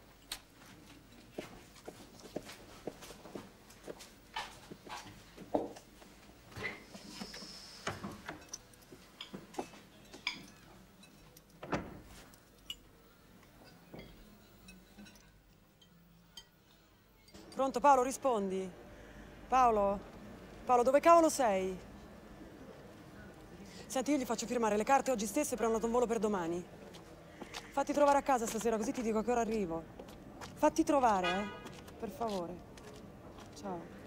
Speaker 6: Pronto Paolo, rispondi. Paolo? Paolo, dove cavolo sei? Senti, io gli faccio firmare le carte oggi stesso e prenoto un volo per domani. Fatti trovare a casa stasera, così ti dico che ora arrivo. Fatti trovare, eh? Per favore. Ciao.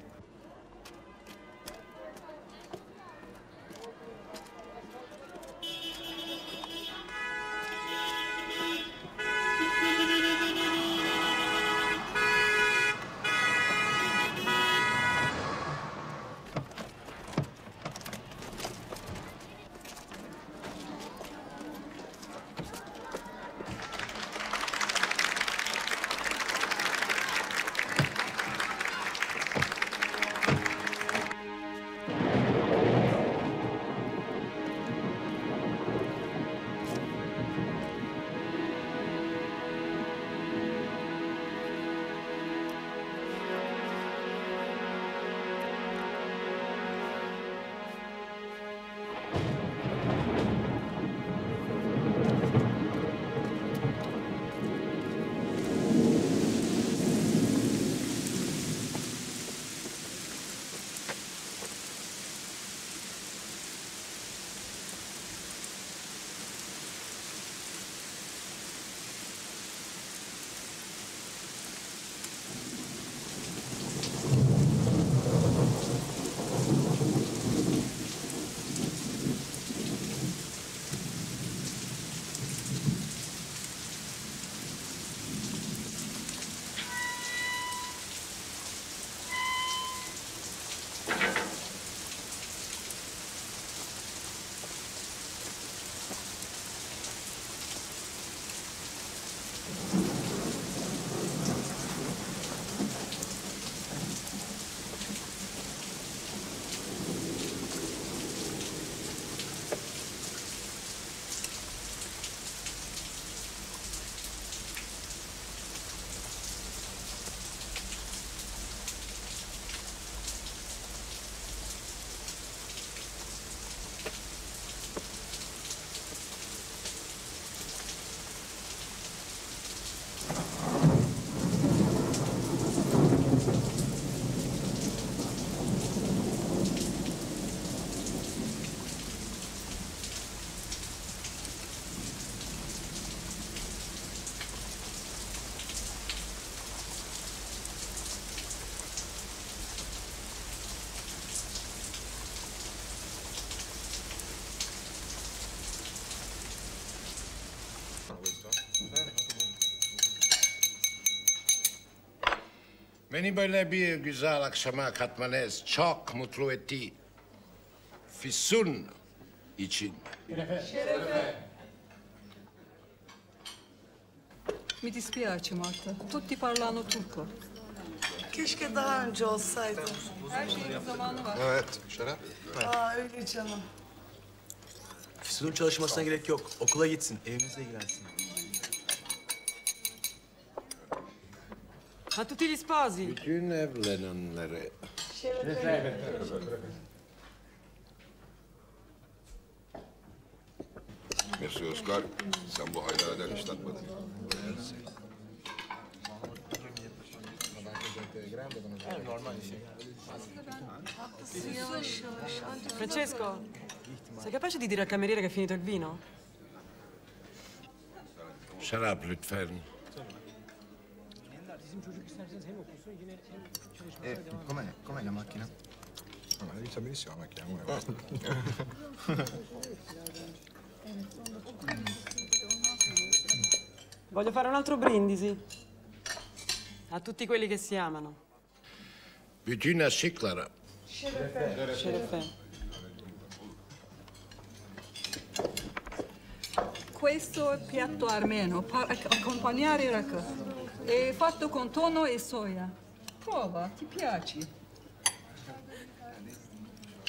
Speaker 19: Beni böyle bir güzel akşama katmanız çok mutlu etti. Füsun için.
Speaker 1: Mi dispiace Marta, tutti parlano turco.
Speaker 11: Keşke daha önce olsaydım.
Speaker 1: Her şeyin zamanı var.
Speaker 4: Evet, şarap.
Speaker 11: Aa öyle canım.
Speaker 13: Füsun'un çalışmasına gerek yok. Okula gitsin, evimizle ilgilensin.
Speaker 6: A tutti gli sposi.
Speaker 19: Bütün evlenenlere.
Speaker 2: Mesut Özkar, sen bu
Speaker 11: yavaş. Ancak
Speaker 6: Francesco, sei capace di dire al cameriere che è finito il vino?
Speaker 19: Şarap lütfen.
Speaker 4: Eh, com'è, com'è la macchina? No, ma devi sapere benissimo la macchina, com'è?
Speaker 6: Voglio fare un altro brindisi. A tutti quelli che si amano.
Speaker 19: Bütün aşıklara.
Speaker 6: Şerefe.
Speaker 1: Questo è piatto armeno, per accompagnare il racco. È fatto con tonno e soia. Prova, ti piace?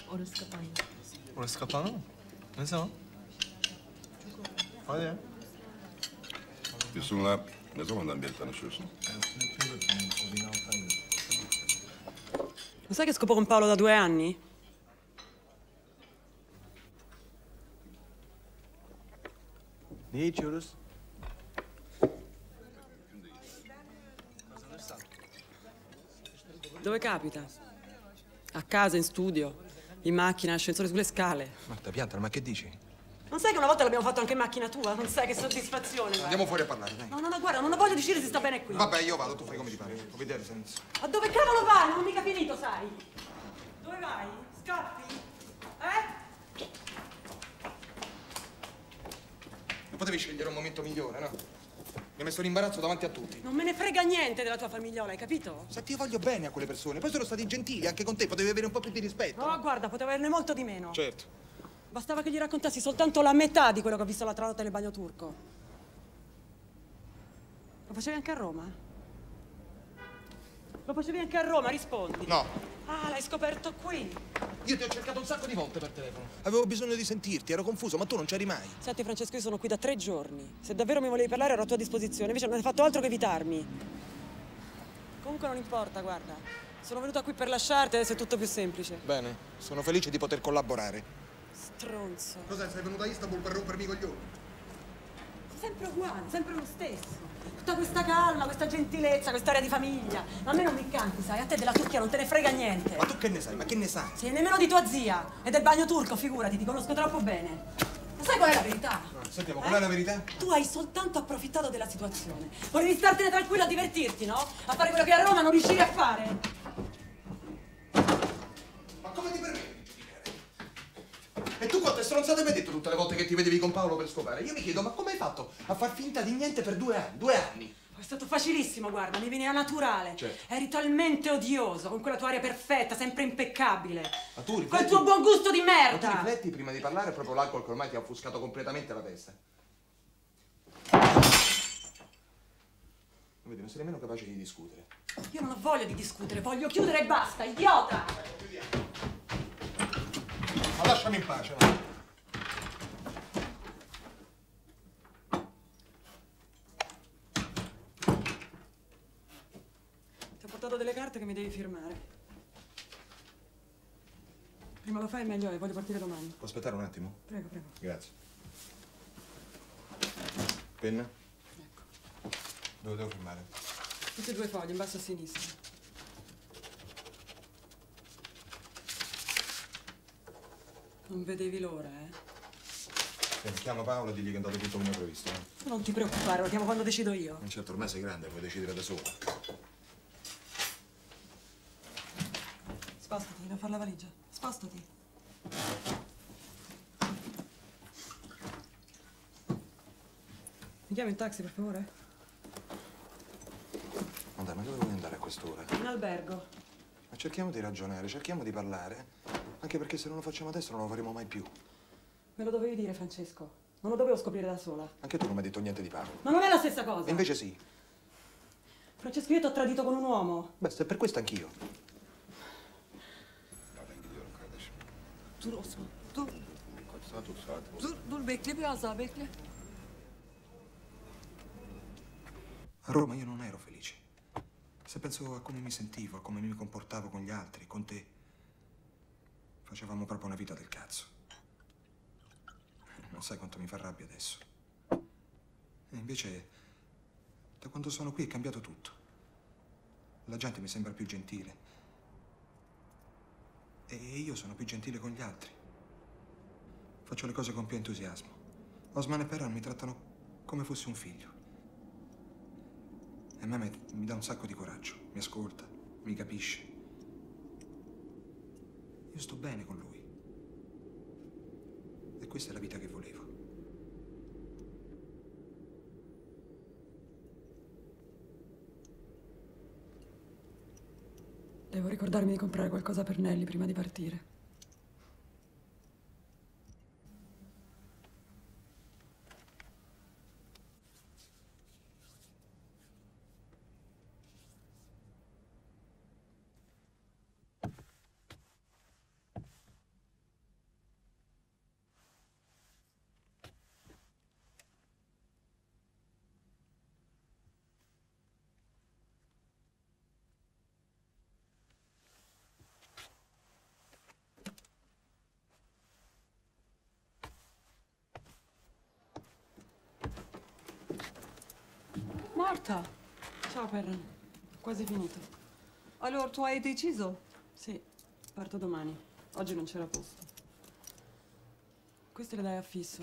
Speaker 13: Kapandı. Orası kapandı mı? Ne zaman? Hadi ya.
Speaker 2: Füsun'la Ne zamandan beri tanışıyorsun?
Speaker 6: Lo sai che scopo con Paolo da due anni?
Speaker 24: Ne içiyoruz?
Speaker 6: Dove capita? A casa, in studio, in macchina, ascensore sulle scale.
Speaker 4: Marta, piantala, ma che dici?
Speaker 6: Non sai che una volta l'abbiamo fatto anche in macchina tua? Non sai che soddisfazione. guarda.
Speaker 4: Andiamo fuori a parlare, dai.
Speaker 6: No, no, no, guarda, non ho voglia di uscire, si sta bene qui.
Speaker 4: Vabbè, io vado, tu fai come ti pare. Vuoi vedere senza.
Speaker 6: Ma dove cavolo vai? Non ho mica finito, sai? Dove vai? Scappi? Eh?
Speaker 4: Non potevi scegliere un momento migliore, no? Mi hai messo in imbarazzo davanti a tutti.
Speaker 6: Non me ne frega niente della tua famigliola, hai capito?
Speaker 4: Senti, io voglio bene a quelle persone. Poi sono stati gentili, anche con te. Potevi avere un po' più di rispetto.
Speaker 6: No, guarda, poteva averne molto di meno.
Speaker 4: Certo.
Speaker 6: Bastava che gli raccontassi soltanto la metà di quello che ho visto l'altra notte nel bagno turco. Lo facevi anche a Roma? Lo facevi anche a Roma, rispondi.
Speaker 4: No.
Speaker 6: Ah, l'hai scoperto qui.
Speaker 4: Io ti ho cercato un sacco di volte per telefono. Avevo bisogno di sentirti, ero confuso, ma tu non c'eri mai.
Speaker 6: Senti, Francesco, io sono qui da tre giorni. Se davvero mi volevi parlare ero a tua disposizione, invece non hai fatto altro che evitarmi. Comunque non importa, guarda. Sono venuta qui per lasciarti, adesso è tutto più semplice.
Speaker 4: Bene, sono felice di poter collaborare.
Speaker 6: Stronzo.
Speaker 4: Cos'è? Sei venuta a Istanbul per rompermi i coglioni?
Speaker 6: Sempre uguale, sempre lo stesso. Tutta questa calma, questa gentilezza, quest'aria di famiglia. Ma a me non mi incanti, sai? A te della Turchia non te ne frega niente.
Speaker 4: Ma tu che ne sai? Ma che ne sai?
Speaker 6: Sì, nemmeno di tua zia. E del bagno turco, figurati, ti conosco troppo bene. Ma sai qual è la verità?
Speaker 4: Sentiamo, qual è la verità?
Speaker 6: Tu hai soltanto approfittato della situazione. Volevi startene tranquillo a divertirti, no? A fare quello che a Roma non riuscivi a fare.
Speaker 4: Quante stronzate mi hai detto tutte le volte che ti vedevi con Paolo per scopare? Io mi chiedo, ma come hai fatto a far finta di niente per due anni? Due anni?
Speaker 6: È stato facilissimo, guarda, mi veniva naturale.
Speaker 4: Certo.
Speaker 6: Eri talmente odioso, con quella tua aria perfetta, sempre impeccabile.
Speaker 4: Ma tu rifletti...
Speaker 6: Quel tuo buon gusto di
Speaker 4: Ma tu
Speaker 6: merda.
Speaker 4: rifletti prima di parlare è proprio l'alcol che ormai ti ha offuscato completamente la testa. Vedi, non sei nemmeno capace di discutere.
Speaker 6: Io non ho voglia di discutere, voglio chiudere e basta, idiota!
Speaker 4: Ma lasciami in pace, no?
Speaker 6: Ti ho portato delle carte che mi devi firmare. Prima lo fai meglio è, voglio partire domani.
Speaker 4: Può aspettare un attimo?
Speaker 6: Prego, prego.
Speaker 4: Grazie. Penna? Dove devo firmare?
Speaker 6: Tutti e due fogli, in basso a sinistra. Non vedevi l'ora, eh?
Speaker 4: Bene, chiamo Paolo e digli che è andato tutto come previsto. Eh?
Speaker 6: Non ti preoccupare, lo chiamo quando decido io.
Speaker 4: Certo, ormai sei grande, puoi decidere da solo.
Speaker 6: Devo fare la valigia. Spostati. Mi chiami un taxi, per favore?
Speaker 4: Ma dai, ma dove vuoi andare a quest'ora?
Speaker 6: In albergo.
Speaker 4: Ma cerchiamo di ragionare, cerchiamo di parlare. Anche perché se non lo facciamo adesso non lo faremo mai più.
Speaker 6: Me lo dovevi dire, Francesco. Non lo dovevo scoprire da sola.
Speaker 4: Anche tu non mi hai detto niente di Paolo.
Speaker 6: Ma non è la stessa cosa.
Speaker 4: E invece sì.
Speaker 6: Francesco, io ti ho tradito con un uomo.
Speaker 4: Beh, se per questo anch'io.
Speaker 1: Dur Osman. Dur.
Speaker 2: Kaç saat o saat?
Speaker 1: Dur, dur bekle biraz daha bekle.
Speaker 4: A Roma io non ero felice. Se penso a come mi sentivo, a come mi comportavo con gli altri, con te, facevamo proprio una vita del cazzo. Non sai quanto mi fa rabbia adesso. E invece, da quando sono qui è cambiato tutto. La gente mi sembra più gentile. E io sono più gentile con gli altri. Faccio le cose con più entusiasmo. Osman e Perran mi trattano come fossi un figlio. E Mehmet mi dà un sacco di coraggio, mi ascolta, mi capisce. Io sto bene con lui. E questa è la vita che volevo.
Speaker 6: Devo ricordarmi di comprare qualcosa per Nelly prima di partire.
Speaker 1: Marta,
Speaker 6: Ciao Perran. Quasi finito.
Speaker 1: allora tu hai deciso?
Speaker 6: Sì, parto domani. Oggi non c'era posto. Queste le dai a fisso.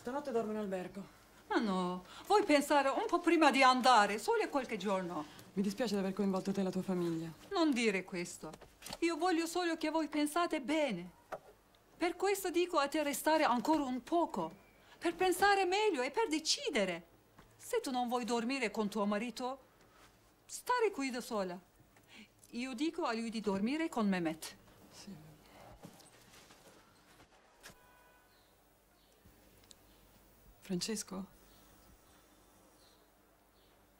Speaker 6: Stanotte dormo in albergo.
Speaker 1: Ma no, vuoi pensare un po' prima di andare, solo qualche giorno.
Speaker 6: Mi dispiace di aver coinvolto te e la tua famiglia.
Speaker 1: Non dire questo. Io voglio solo che voi pensate bene. Per questo dico a te restare ancora un poco, per pensare meglio e per decidere. Se tu non vuoi dormire con tuo marito, stare qui da sola. Io dico a lui di dormire con Mehmet.
Speaker 6: Francesco,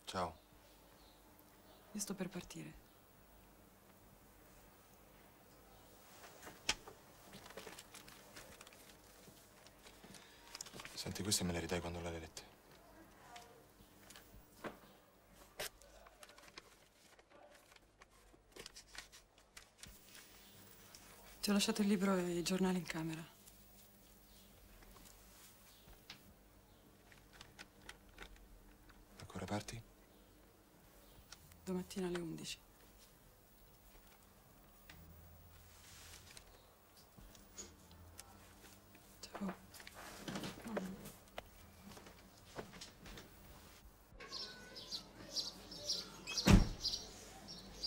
Speaker 4: Ciao.
Speaker 6: io sto per partire.
Speaker 4: Senti, queste me le ridai quando le hai
Speaker 6: Ti ho lasciato il libro e i giornali in camera.
Speaker 4: Ancora parti?
Speaker 6: Domattina alle 11. Ciao.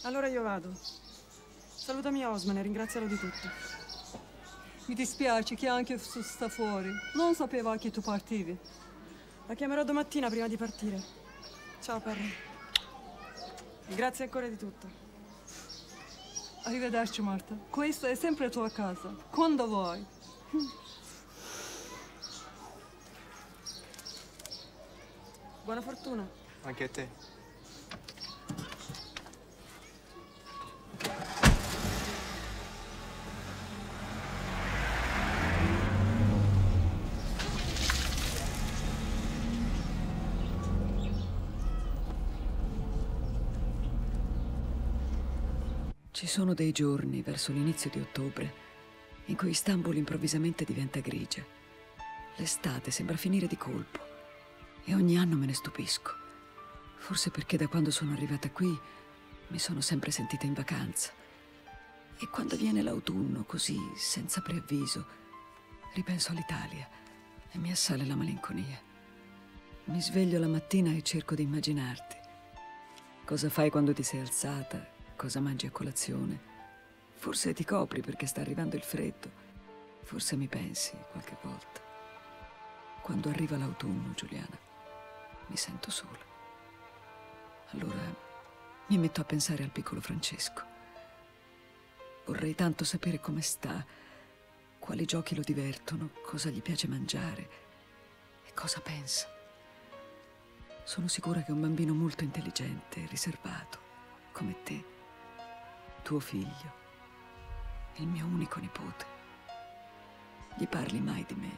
Speaker 6: Allora io vado. Salutami Osman e ringrazialo di tutto.
Speaker 1: Mi dispiace che anche su sta fuori. Non sapeva che tu partivi.
Speaker 6: La chiamerò domattina prima di partire. Ciao Perry. Grazie ancora di tutto.
Speaker 1: Arrivederci Marta. Questa è sempre tua casa, quando vuoi.
Speaker 6: Buona fortuna.
Speaker 13: Anche a te.
Speaker 18: Ci sono dei giorni, verso l'inizio di ottobre, in cui Istanbul improvvisamente diventa grigia. L'estate sembra finire di colpo e ogni anno me ne stupisco. Forse perché da quando sono arrivata qui mi sono sempre sentita in vacanza. E quando viene l'autunno, così, senza preavviso, ripenso all'Italia e mi assale la malinconia. Mi sveglio la mattina e cerco di immaginarti. Cosa fai quando ti sei alzata? Cosa mangi a colazione? Forse ti copri perché sta arrivando il freddo. Forse mi pensi qualche volta. Quando arriva l'autunno, Giuliana, mi sento sola. Allora mi metto a pensare al piccolo Francesco. Vorrei tanto sapere come sta, quali giochi lo divertono, cosa gli piace mangiare e cosa pensa. Sono sicura che è un bambino molto intelligente, riservato, come te, tuo figlio, il mio unico nipote. Gli parli mai di me.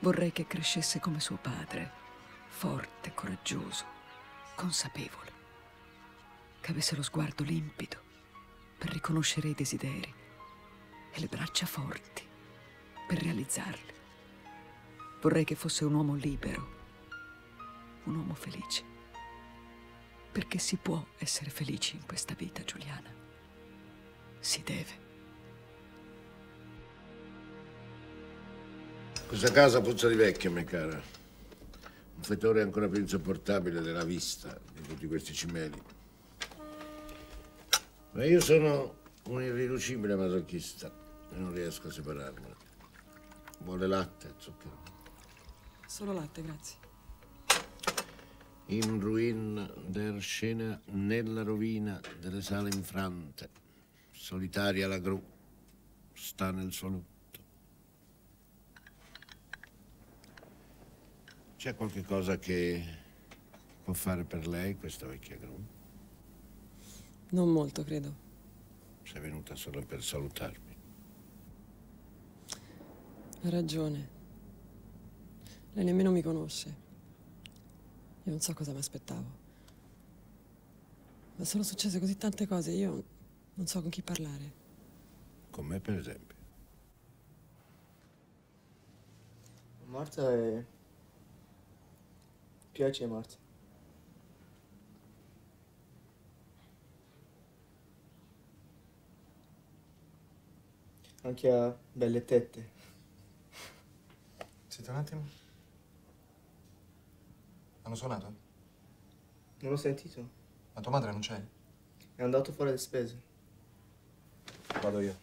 Speaker 18: Vorrei che crescesse come suo padre, forte, coraggioso, consapevole, che avesse lo sguardo limpido per riconoscere i desideri e le braccia forti per realizzarli. Vorrei che fosse un uomo libero, un uomo felice. Perché si può essere felici in questa vita, Giuliana. Si deve.
Speaker 19: Questa casa puzza di vecchio, mia cara. Un fetore ancora più insopportabile della vista di tutti questi cimeli. Ma io sono un irriducibile masochista e non riesco a separarmene. Vuole latte, zucchero.
Speaker 6: Solo latte, grazie.
Speaker 19: In ruin der scena nella rovina delle sale infrante, solitaria la gru, sta nel suo lutto. C'è qualche cosa che può fare per lei questa vecchia gru?
Speaker 6: Non molto, credo.
Speaker 19: Sei venuta solo per salutarmi.
Speaker 6: Ha ragione. Lei nemmeno mi conosce. Io non so cosa mi aspettavo. Ma sono successe così tante cose, io non so con chi parlare.
Speaker 19: Con me, per esempio.
Speaker 13: Marta è... Piace Marta. Anche ha belle tette.
Speaker 4: Siete un attimo? Hanno suonato?
Speaker 13: Non l'ho sentito.
Speaker 4: Ma tua madre non c'è?
Speaker 13: È andato fuori le spese.
Speaker 4: Vado io.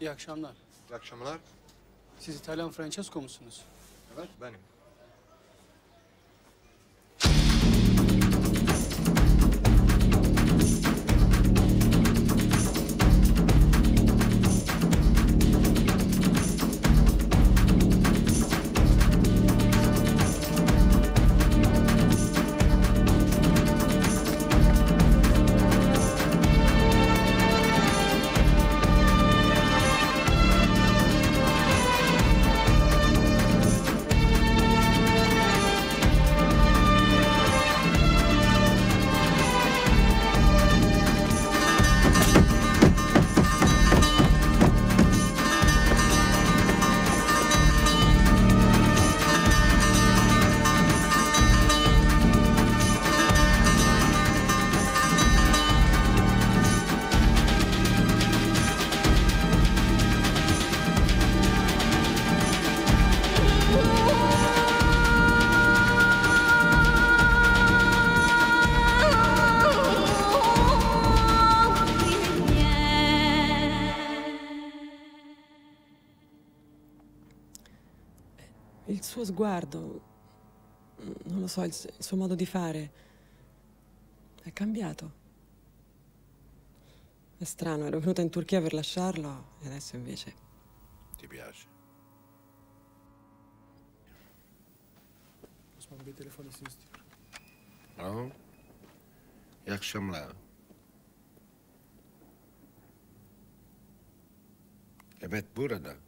Speaker 29: İyi akşamlar.
Speaker 4: İyi akşamlar.
Speaker 29: Siz İtalyan Francesco musunuz?
Speaker 4: Evet, benim.
Speaker 6: Sguardo, non lo so, il, il suo modo di fare è cambiato. È strano, ero venuta in Turchia per lasciarlo e adesso invece...
Speaker 30: Ti piace?
Speaker 29: Osman Bey telefonunu istiyor.
Speaker 30: No? İyi akşamlar. Evet burada.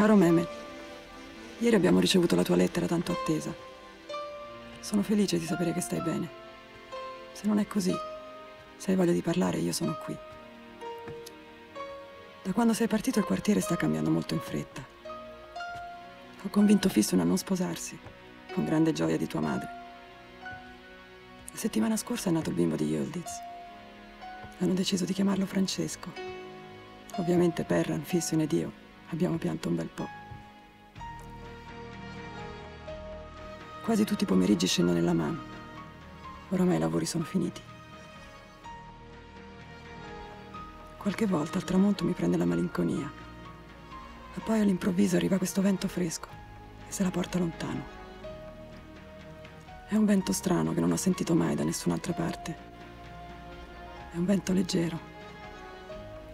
Speaker 6: Caro Meme, ieri abbiamo ricevuto la tua lettera tanto attesa. Sono felice di sapere che stai bene. Se non è così, se hai voglia di parlare, io sono qui. Da quando sei partito il quartiere sta cambiando molto in fretta. Ho convinto Fissone a non sposarsi, con grande gioia di tua madre. La settimana scorsa è nato il bimbo di Yildiz. Hanno deciso di chiamarlo Francesco. Ovviamente Perran, Fissone ed io abbiamo pianto un bel po'. Quasi tutti i pomeriggi scendo nella MAM. Oramai i lavori sono finiti. Qualche volta al tramonto mi prende la malinconia. E poi all'improvviso arriva questo vento fresco e se la porta lontano. È un vento strano che non ho sentito mai da nessun'altra parte. È un vento leggero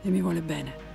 Speaker 6: e mi vuole bene.